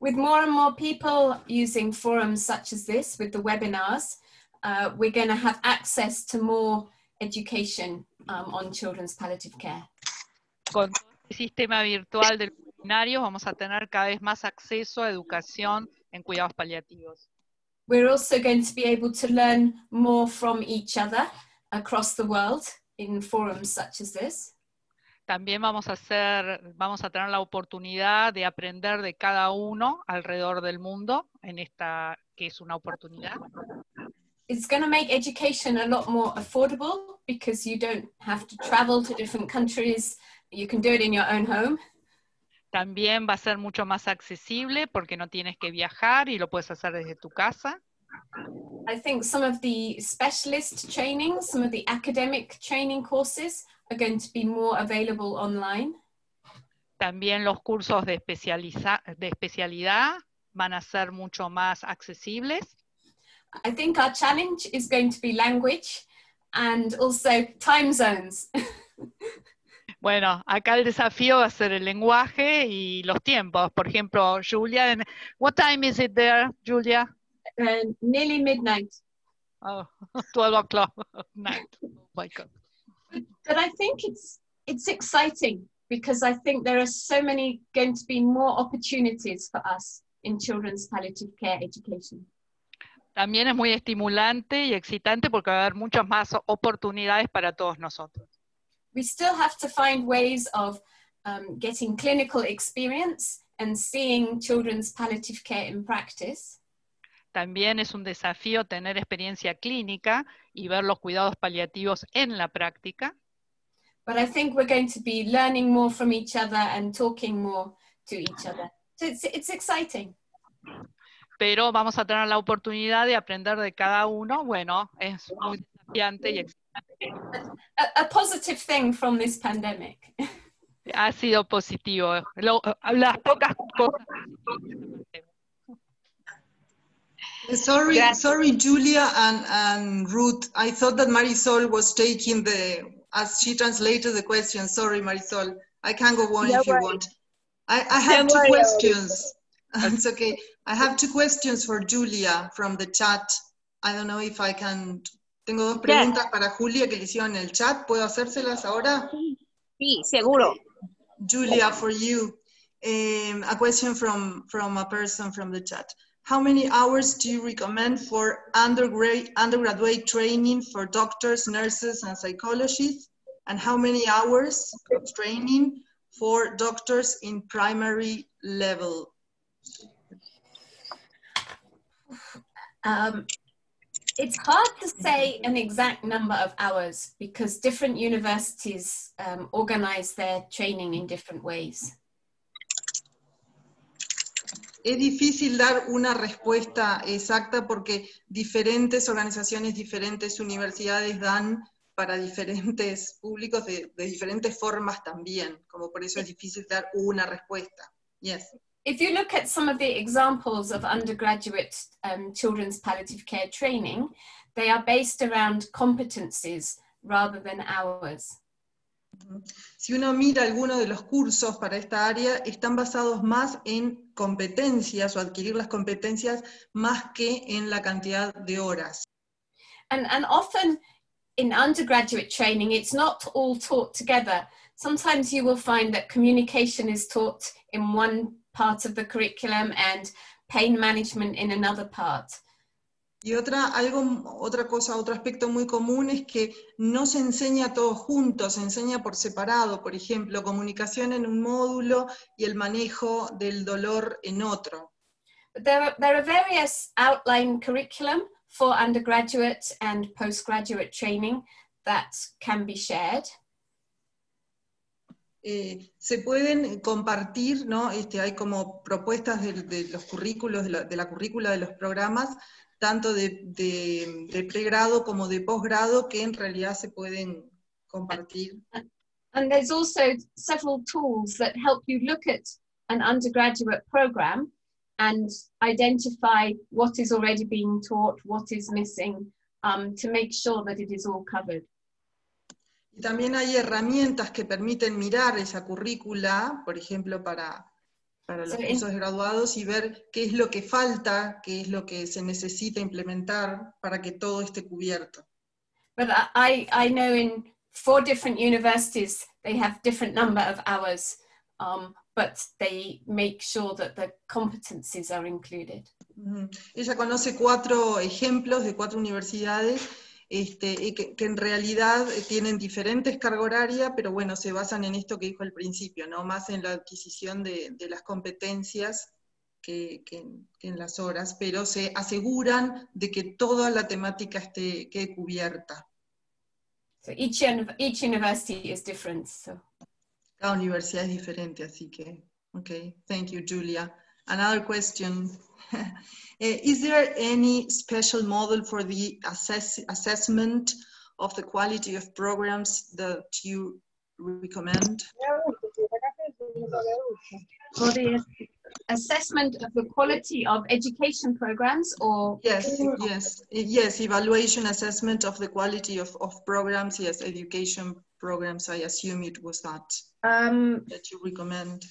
with more and more people using forums such as this, with the webinars, uh, we're going to have access to more education um, on children's palliative care. Con el sistema virtual del webinario vamos a tener cada vez más acceso a educación en cuidados paliativos. We're also going to be able to learn more from each other across the world in forums such as this. También vamos a hacer, vamos a tener la oportunidad de aprender de cada uno alrededor del mundo en esta que es una oportunidad. It's going to make education a lot more affordable because you don't have to travel to different countries. You can do it in your own home. También va a ser mucho más accesible porque no tienes que viajar y lo puedes hacer desde tu casa. I think some of the specialist training, some of the academic training courses are going to be more available online. También los cursos de, especializa de especialidad van a ser mucho más accesibles. I think our challenge is going to be language and also time zones. Bueno, acá el desafío va a ser el lenguaje y los tiempos. Por ejemplo, Julia, what time is it there, Julia? Uh, nearly midnight. Oh, 12 o'clock night. Oh my God. But, but I think it's it's exciting because I think there are so many going to be more opportunities for us in children's palliative care education. También es muy estimulante y excitante porque va a haber muchas más oportunidades para todos nosotros. We still have to find ways of um, getting clinical experience and seeing children's palliative care in practice. También es un desafío tener experiencia clínica y ver los cuidados paliativos en la práctica. But I think we're going to be learning more from each other and talking more to each other. So it's, it's exciting. Pero vamos a tener la oportunidad de aprender de cada uno. Bueno, es muy desafiante y excitante. A, a positive thing from this pandemic. Ha sido positivo. Lo, las pocas cosas. Sorry, sorry, Julia and, and Ruth. I thought that Marisol was taking the, as she translated the question. Sorry, Marisol. I can go on if you want. I, I have two questions. it's okay. I have two questions for Julia from the chat. I don't know if I can Tengo dos preguntas para Julia que le hicieron en el chat. ¿Puedo hacérselas ahora? Sí, seguro. Julia, for you, um, a question from, from a person from the chat. How many hours do you recommend for undergrad undergraduate training for doctors, nurses, and psychologists? And how many hours of training for doctors in primary level? Um, it's hard to say an exact number of hours because different universities um, organize their training in different ways. Es difícil dar una respuesta exacta porque diferentes organizaciones, diferentes universidades dan para diferentes públicos de, de diferentes formas también, como por eso es difícil dar una respuesta. Yes. If you look at some of the examples of undergraduate um, children's palliative care training, they are based around competencies rather than hours. Si uno mira algunos de los cursos para esta área, están basados más en competencias o adquirir las competencias más que en la cantidad de horas. And, and often in undergraduate training, it's not all taught together. Sometimes you will find that communication is taught in one part of the curriculum and pain management in another part. Y otra, algo, otra cosa, otro aspecto muy común es que no se enseña todo junto, se enseña por separado, por ejemplo, comunicación en un módulo y el manejo del dolor en otro. There are, there are various outline curriculum for undergraduate and postgraduate training that can be shared. Eh, se pueden compartir, ¿no? Este, hay como propuestas de, de los currículos, de la, de la currícula de los programas, tanto de, de, pregrado como de posgrado, que en realidad se pueden compartir. And there's also several tools that help you look at an undergraduate program and identify what is already being taught, what is missing, um, to make sure that it is all covered. Y también hay herramientas que permiten mirar esa currícula, por ejemplo, para, para los cursos graduados y ver qué es lo que falta, qué es lo que se necesita implementar para que todo esté cubierto. But I, I know in four different universities, they have different number of hours, um, but they make sure that the competencies are included. Ella conoce cuatro ejemplos de cuatro universidades este, que, que, en realidad tienen diferentes carga horaria, pero bueno, se basan en esto que dijo al principio, ¿no? más en la adquisición de, de las competencias que, que, que, en las horas, pero se aseguran de que toda la temática esté quede cubierta. So each, each university is different. So. Cada universidad es diferente, así que, ok, thank you, Julia. Another question. Is there any special model for the assess assessment of the quality of programs that you recommend? For the assessment of the quality of education programs or? Yes, yes, yes, evaluation assessment of the quality of, of programs, yes, education programs, I assume it was that, um, that you recommend.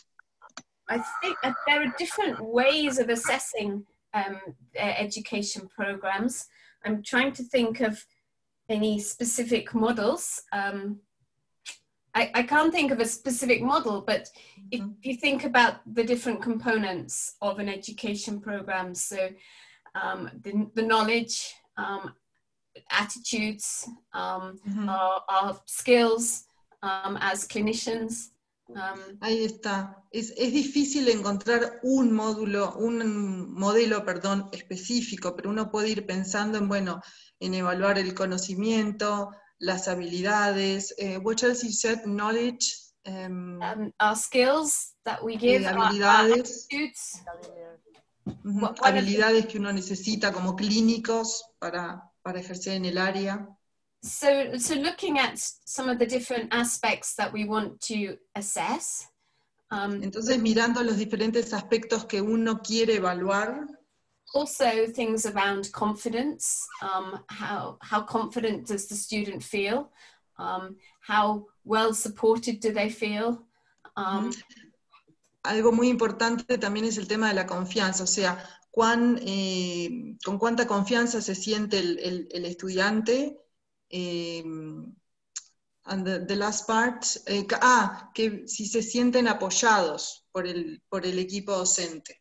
I think there are different ways of assessing um, education programs. I'm trying to think of any specific models. Um, I, I, can't think of a specific model, but if you think about the different components of an education program, so um, the, the, knowledge, um, attitudes, mm-hmm. our, our, skills um, as clinicians, Um, Ahí está. Es, es, difícil encontrar un módulo, un modelo, perdón, específico, pero uno puede ir pensando en, bueno, en evaluar el conocimiento, las habilidades. Uh, what else you said? Knowledge. Um, um, our skills that we give. habilidades. Uh -huh. habilidades que uno necesita como clínicos para, para ejercer en el área. So so looking at some of the different aspects that we want to assess um, entonces mirando los diferentes aspectos que uno quiere evaluar. Also things around confidence um, how how confident does the student feel? Um, how well supported do they feel? Um, algo muy importante también es el tema de la confianza o sea cuán, eh, con cuánta confianza se siente el, el, el estudiante and the, the, last part, eh, ah, que si se sienten apoyados por el, por el equipo docente.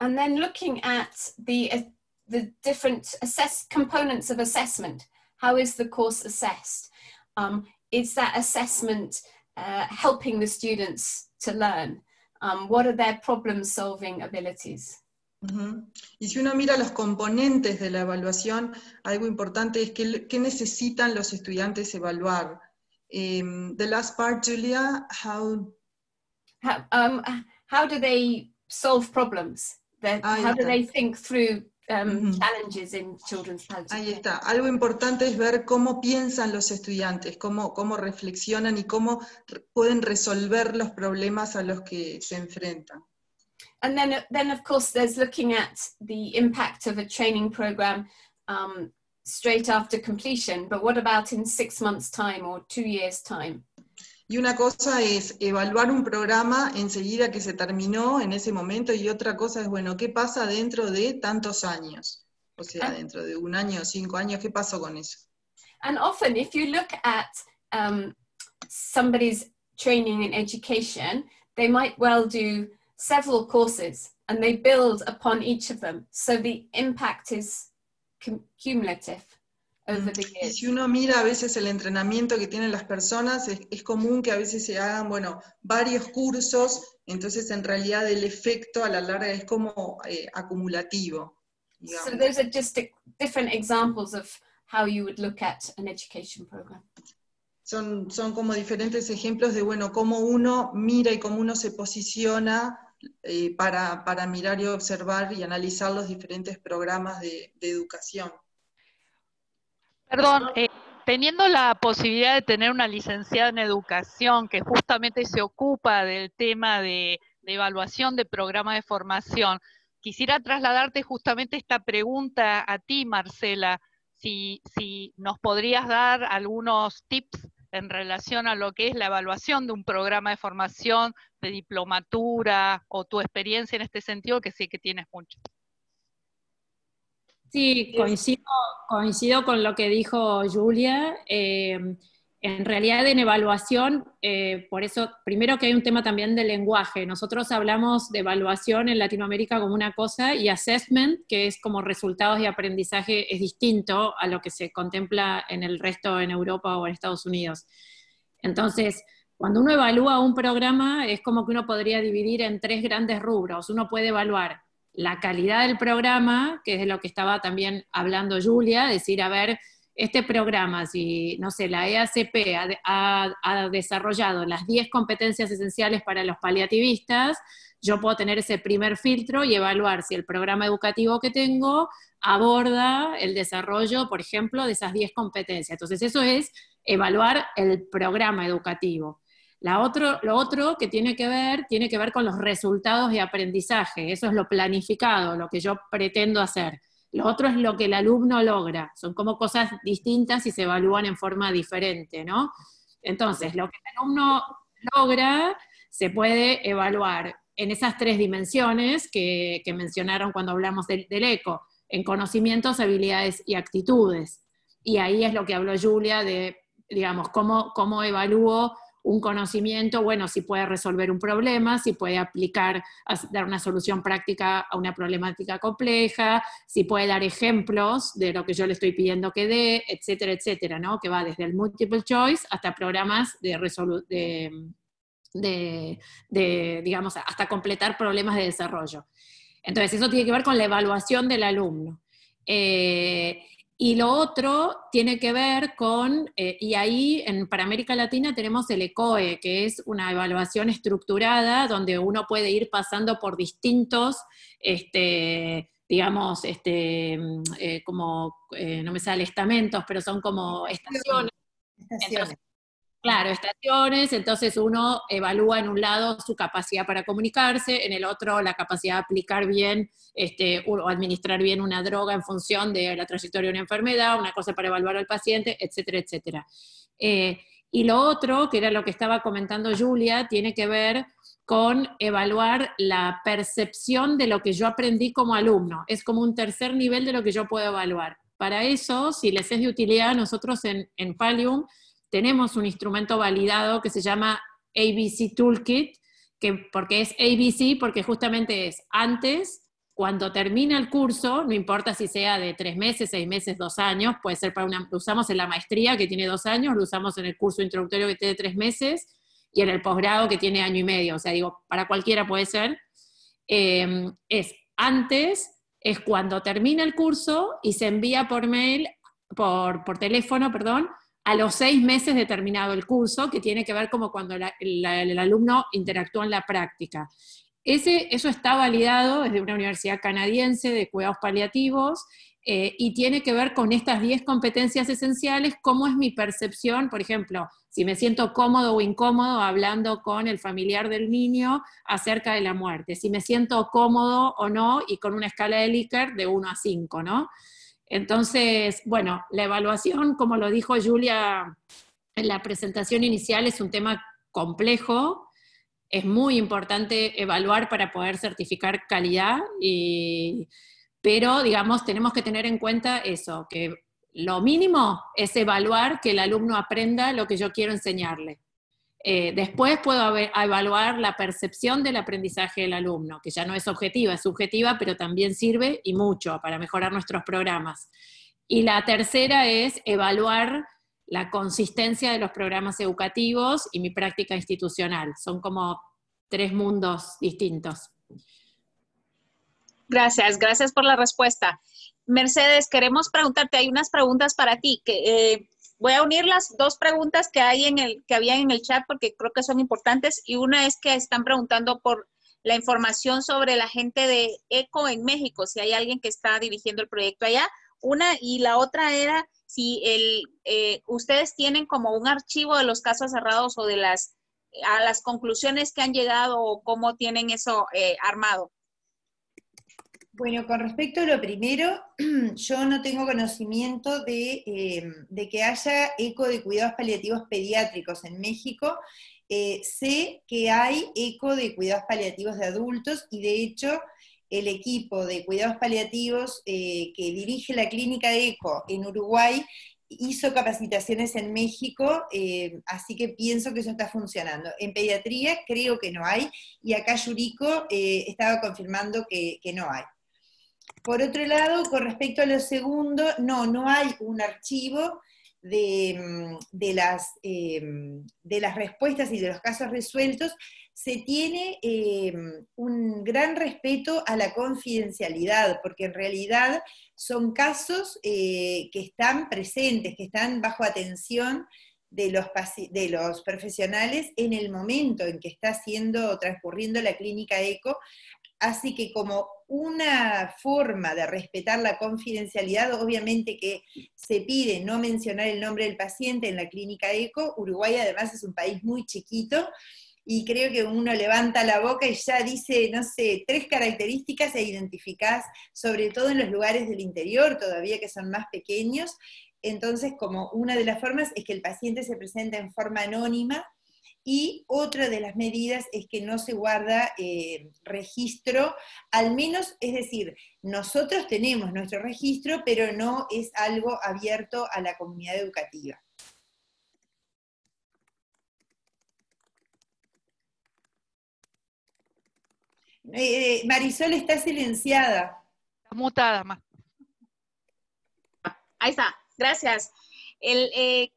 And then looking at the, uh, the different assess components of assessment, how is the course assessed? Um, is that assessment uh, helping the students to learn? Um, what are their problem solving abilities? Uh -huh. Y si uno mira los componentes de la evaluación, algo importante es que, qué necesitan los estudiantes evaluar. Um, the last part, Julia, how... How, um, how do they solve problems? How está. do they think through um, uh -huh. challenges in children's health? Ahí está. Algo importante es ver cómo piensan los estudiantes, cómo, cómo reflexionan y cómo pueden resolver los problemas a los que se enfrentan. And then, then of course, there's looking at the impact of a training program um, straight after completion. But what about in six months' time or two years' time? Y una cosa es evaluar un programa enseguida que se terminó en ese momento y otra cosa es, bueno, ¿qué pasa dentro de tantos años? O sea, dentro de un año, cinco años, ¿qué pasó con eso? And often, if you look at um, somebody's training in education, they might well do several courses and they build upon each of them. So the impact is cum cumulative. Over the Y years. si uno mira a veces el entrenamiento que tienen las personas, es, es común que a veces se hagan, bueno, varios cursos, entonces en realidad el efecto a la larga es como eh, acumulativo. digamos. So those are just di- different examples of how you would look at an education program. Son, son como diferentes ejemplos de, bueno, cómo uno mira y cómo uno se posiciona eh, para, mirar y observar y analizar los diferentes programas de, educación. Perdón, eh, teniendo la posibilidad de tener una licenciada en educación que justamente se ocupa del tema de, evaluación de programas de formación, quisiera trasladarte justamente esta pregunta a ti, Marcela, si nos podrías dar algunos tips en relación a lo que es la evaluación de un programa de formación, de diplomatura o tu experiencia en este sentido, que sé que tienes mucho. Sí, coincido, coincido con lo que dijo Julia. Eh, en realidad en evaluación, eh, por eso, primero que hay un tema también de lenguaje. Nosotros hablamos de evaluación en Latinoamérica como una cosa y assessment, que es como resultados de aprendizaje, es distinto a lo que se contempla en el resto en Europa o en Estados Unidos. Entonces, cuando uno evalúa un programa, es como que uno podría dividir en tres grandes rubros. Uno puede evaluar la calidad del programa, que es de lo que estaba también hablando Julia, decir, a ver, este programa, si, no sé, la EACP ha, desarrollado las 10 competencias esenciales para los paliativistas, yo puedo tener ese primer filtro y evaluar si el programa educativo que tengo aborda el desarrollo, por ejemplo, de esas 10 competencias. Entonces, eso es evaluar el programa educativo. La otro, lo otro que tiene que ver, tiene que ver con los resultados de aprendizaje. Eso es lo planificado, lo que yo pretendo hacer. Lo otro es lo que el alumno logra. Son como cosas distintas y se evalúan en forma diferente, ¿no? Entonces, lo que el alumno logra se puede evaluar en esas tres dimensiones que, mencionaron cuando hablamos del, del eco, en conocimientos, habilidades y actitudes. Y ahí es lo que habló Julia de, digamos, cómo, cómo evalúo un conocimiento, bueno, si puede resolver un problema, si puede aplicar, dar una solución práctica a una problemática compleja, si puede dar ejemplos de lo que yo le estoy pidiendo que dé, etcétera, etcétera, ¿no? Que va desde el multiple choice hasta programas de, de, de, de, digamos, hasta completar problemas de desarrollo. Entonces, eso tiene que ver con la evaluación del alumno. Eh, y lo otro tiene que ver con, eh, y ahí en, para América Latina tenemos el ECOE, que es una evaluación estructurada donde uno puede ir pasando por distintos, este, digamos, este, mm, eh, como, eh, no me sale estamentos, pero son como estaciones. Estaciones. Claro, estaciones, entonces uno evalúa en un lado su capacidad para comunicarse, en el otro la capacidad de aplicar bien este, o administrar bien una droga en función de la trayectoria de una enfermedad, una cosa para evaluar al paciente, etcétera, etcétera. Eh, y lo otro, que era lo que estaba comentando Julia, tiene que ver con evaluar la percepción de lo que yo aprendí como alumno. Es como un tercer nivel de lo que yo puedo evaluar. Para eso, si les es de utilidad, nosotros en, en Pallium tenemos un instrumento validado que se llama ABC Toolkit, que, porque es ABC, porque justamente es antes, cuando termina el curso, no importa si sea de tres meses, seis meses, dos años, puede ser para una, lo usamos en la maestría que tiene dos años, lo usamos en el curso introductorio que tiene tres meses y en el posgrado que tiene año y medio, o sea, digo, para cualquiera puede ser. Eh, es antes, es cuando termina el curso y se envía por mail, por, por teléfono, perdón, a los seis meses de terminado el curso, que tiene que ver como cuando el alumno interactúa en la práctica. Ese, eso está validado desde una universidad canadiense de cuidados paliativos eh, y tiene que ver con estas 10 competencias esenciales, cómo es mi percepción, por ejemplo, si me siento cómodo o incómodo hablando con el familiar del niño acerca de la muerte, si me siento cómodo o no, y con una escala de Likert de 1 a 5, ¿no? Entonces, bueno, la evaluación, como lo dijo Julia en la presentación inicial, es un tema complejo. Es muy importante evaluar para poder certificar calidad, y- pero digamos, tenemos que tener en cuenta eso, que lo mínimo es evaluar que el alumno aprenda lo que yo quiero enseñarle. Eh, después puedo evaluar la percepción del aprendizaje del alumno, que ya no es objetiva, es subjetiva, pero también sirve y mucho para mejorar nuestros programas. Y la tercera es evaluar la consistencia de los programas educativos y mi práctica institucional. Son como tres mundos distintos. Gracias, gracias por la respuesta. Mercedes, queremos preguntarte, hay unas preguntas para ti, que eh, voy a unir las dos preguntas que hay en el, que había en el chat porque creo que son importantes, y una es que están preguntando por la información sobre la gente de ECO en México, si hay alguien que está dirigiendo el proyecto allá. Una, y la otra era si el, eh, ustedes tienen como un archivo de los casos cerrados o de las, a las conclusiones que han llegado o cómo tienen eso eh, armado. Bueno, con respecto a lo primero, yo no tengo conocimiento eh, de, que haya eco de cuidados paliativos pediátricos en México. Eh, sé que hay eco de cuidados paliativos de adultos y de hecho el equipo de cuidados paliativos eh, que dirige la clínica ECO en Uruguay hizo capacitaciones en México, así que pienso que eso está funcionando. En pediatría creo que no hay, y acá Yuriko estaba confirmando que no hay. Por otro lado, con respecto a lo segundo, no, no hay un archivo de, mm, las, eh, de las respuestas y de los casos resueltos, se tiene eh, un gran respeto a la confidencialidad, porque en realidad son casos eh, que están presentes, que están bajo atención de los, de los profesionales en el momento en que está siendo, transcurriendo la clínica ECO, Así que como una forma de respetar la confidencialidad, obviamente que se pide no mencionar el nombre del paciente en la clínica ECO. Uruguay además es un país muy chiquito y creo que uno levanta la boca y ya dice, no sé, tres características e identificás, sobre todo en los lugares del interior, todavía que son más pequeños. Entonces, como una de las formas es que el paciente se presenta en forma anónima y otra de las medidas es que no se guarda eh, registro, al menos, es decir, nosotros tenemos nuestro registro, pero no es algo abierto a la comunidad educativa. Eh, Marisol está silenciada. Está mutada, más. Ahí está, gracias. El, eh,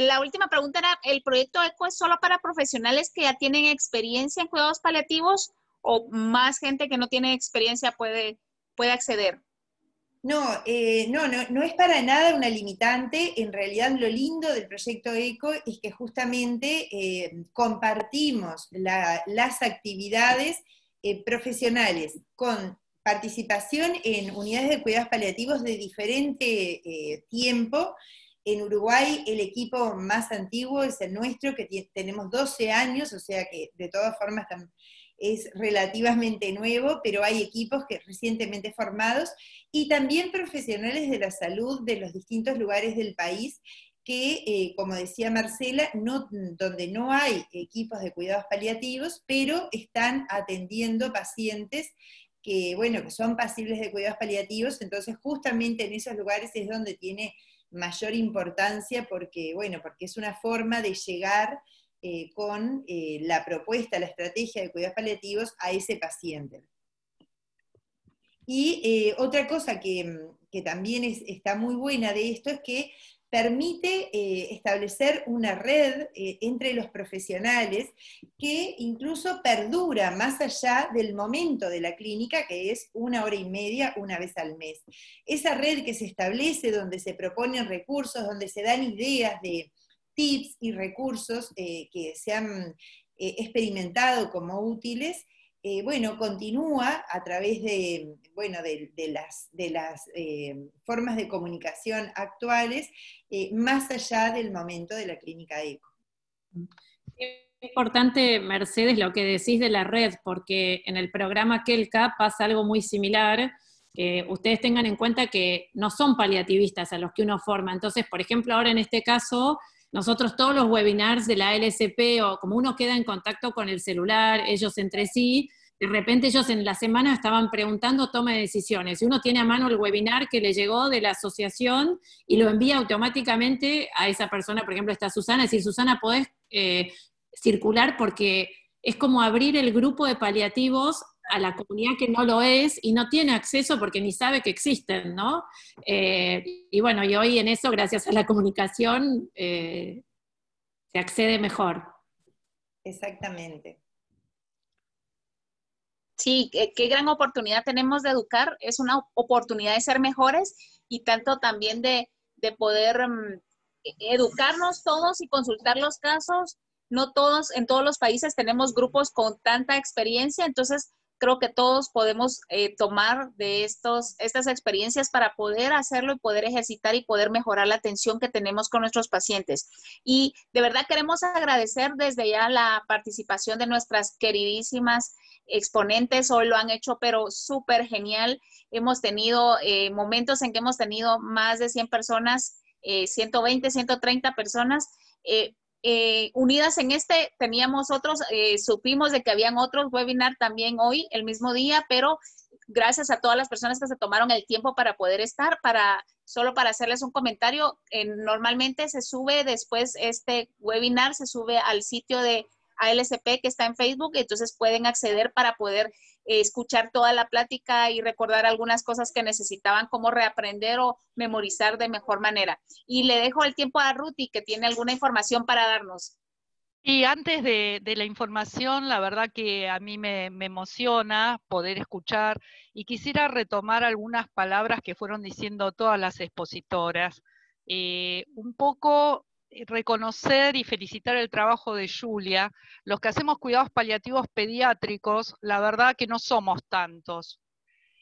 la última pregunta era, ¿el proyecto ECO es solo para profesionales que ya tienen experiencia en cuidados paliativos o más gente que no tiene experiencia puede, puede acceder? Eh, no, no, no, es para nada una limitante. En realidad lo lindo del proyecto ECO es que justamente eh, compartimos las actividades eh, profesionales con participación en unidades de cuidados paliativos de diferente tiempo en Uruguay el equipo más antiguo es el nuestro, que tenemos 12 años, o sea que de todas formas es relativamente nuevo, pero hay equipos que recientemente formados y también profesionales de la salud de los distintos lugares del país que, eh, como decía Marcela, no, donde no hay equipos de cuidados paliativos, pero están atendiendo pacientes que, bueno, que son pasibles de cuidados paliativos, entonces justamente en esos lugares es donde tiene mayor importancia porque, bueno, porque es una forma de llegar eh, con eh, la propuesta, la estrategia de cuidados paliativos a ese paciente. Y eh, otra cosa que, también está muy buena de esto es que permite eh, establecer una red eh, entre los profesionales que incluso perdura más allá del momento de la clínica, que es una hora y media una vez al mes. Esa red que se establece donde se proponen recursos, donde se dan ideas de tips y recursos eh, que se han experimentado como útiles, eh, bueno, continúa a través de, bueno, de, las, de las eh, formas de comunicación actuales, eh, más allá del momento de la clínica ECO. Es importante, Mercedes, lo que decís de la red, porque en el programa KELCA pasa algo muy similar, que ustedes tengan en cuenta que no son paliativistas a los que uno forma. Entonces, por ejemplo, ahora en este caso, nosotros todos los webinars de la LSP o como uno queda en contacto con el celular, ellos entre sí, de repente ellos en la semana estaban preguntando toma de decisiones. Y uno tiene a mano el webinar que le llegó de la asociación y lo envía automáticamente a esa persona, por ejemplo, está Susana, decir, Susana, podés eh, circular porque es como abrir el grupo de paliativos a la comunidad que no lo es y no tiene acceso porque ni sabe que existen, ¿no? Eh, y bueno, y hoy en eso, gracias a la comunicación, eh, se accede mejor. Exactamente. Sí, qué, gran oportunidad tenemos de educar, es una oportunidad de ser mejores y tanto también de, poder mm, educarnos todos y consultar los casos. No todos, en todos los países tenemos grupos con tanta experiencia, entonces creo que todos podemos eh, tomar de estos, estas experiencias para poder hacerlo y poder ejercitar y poder mejorar la atención que tenemos con nuestros pacientes. Y de verdad queremos agradecer desde ya la participación de nuestras queridísimas exponentes. Hoy lo han hecho, pero súper genial. Hemos tenido eh, momentos en que hemos tenido más de 100 personas, 120, eh, 130 personas. Unidas en este, teníamos otros, eh, supimos de que habían otros webinar también hoy, el mismo día, pero gracias a todas las personas que se tomaron el tiempo para poder estar, para solo para hacerles un comentario, eh, normalmente se sube después este webinar, se sube al sitio de ALSP que está en Facebook, entonces pueden acceder para poder eh, escuchar toda la plática y recordar algunas cosas que necesitaban como reaprender o memorizar de mejor manera. Y le dejo el tiempo a Ruti, que tiene alguna información para darnos. Y antes de, la información, la verdad que a mí me, emociona poder escuchar y quisiera retomar algunas palabras que fueron diciendo todas las expositoras. Eh, un poco reconocer y felicitar el trabajo de Julia. Los que hacemos cuidados paliativos pediátricos, la verdad que no somos tantos.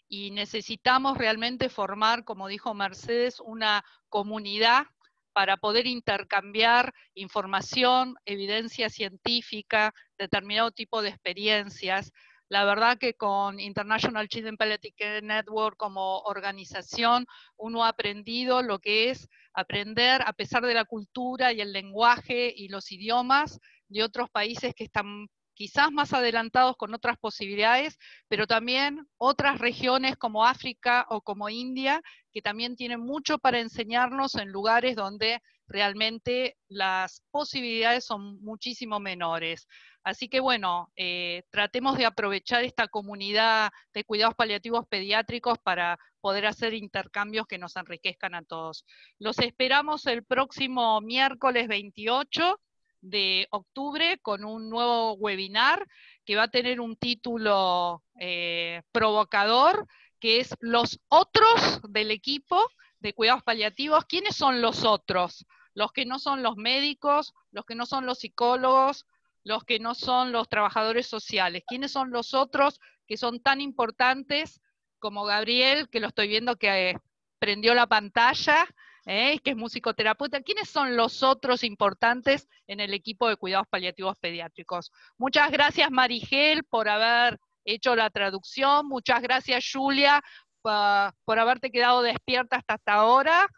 Y necesitamos realmente formar, como dijo Mercedes, una comunidad para poder intercambiar información, evidencia científica, determinado tipo de experiencias. La verdad que con International Children Palliative Network como organización, uno ha aprendido lo que es aprender a pesar de la cultura y el lenguaje y los idiomas de otros países que están quizás más adelantados con otras posibilidades, pero también otras regiones como África o como India, que también tienen mucho para enseñarnos en lugares donde realmente las posibilidades son muchísimo menores. Así que bueno, eh, tratemos de aprovechar esta comunidad de cuidados paliativos pediátricos para poder hacer intercambios que nos enriquezcan a todos. Los esperamos el próximo miércoles 28 de octubre con un nuevo webinar que va a tener un título eh, provocador, que es Los otros del equipo de cuidados paliativos. ¿Quiénes son los otros? Los que no son los médicos, los que no son los psicólogos, los que no son los trabajadores sociales? ¿Quiénes son los otros que son tan importantes como Gabriel, que lo estoy viendo que eh, prendió la pantalla, eh, que es musicoterapeuta? ¿Quiénes son los otros importantes en el equipo de cuidados paliativos pediátricos? Muchas gracias, Marigel, por haber hecho la traducción. Muchas gracias, Julia, por haberte quedado despierta hasta, hasta ahora.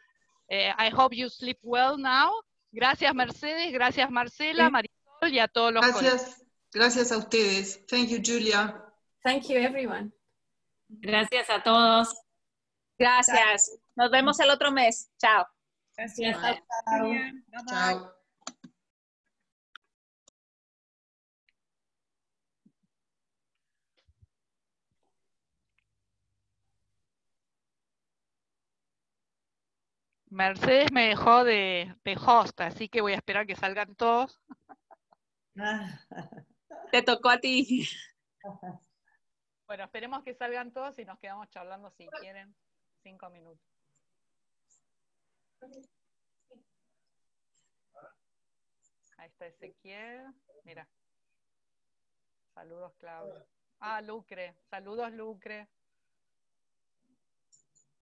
Eh, I hope you sleep well now. Gracias, Mercedes. Gracias, Marcela y a todos los Gracias, gracias a ustedes. Thank you, Julia. Thank you, everyone. Gracias a todos. Gracias. Nos vemos el otro mes. Chao. Gracias. Chao. Mercedes me dejó de, de host, así que voy a esperar que salgan todos. Te tocó a ti. Bueno, esperemos que salgan todos y nos quedamos charlando si quieren cinco minutos. Ahí está Ezequiel. Mira. Saludos, Claudia. Ah, Lucre. Saludos, Lucre.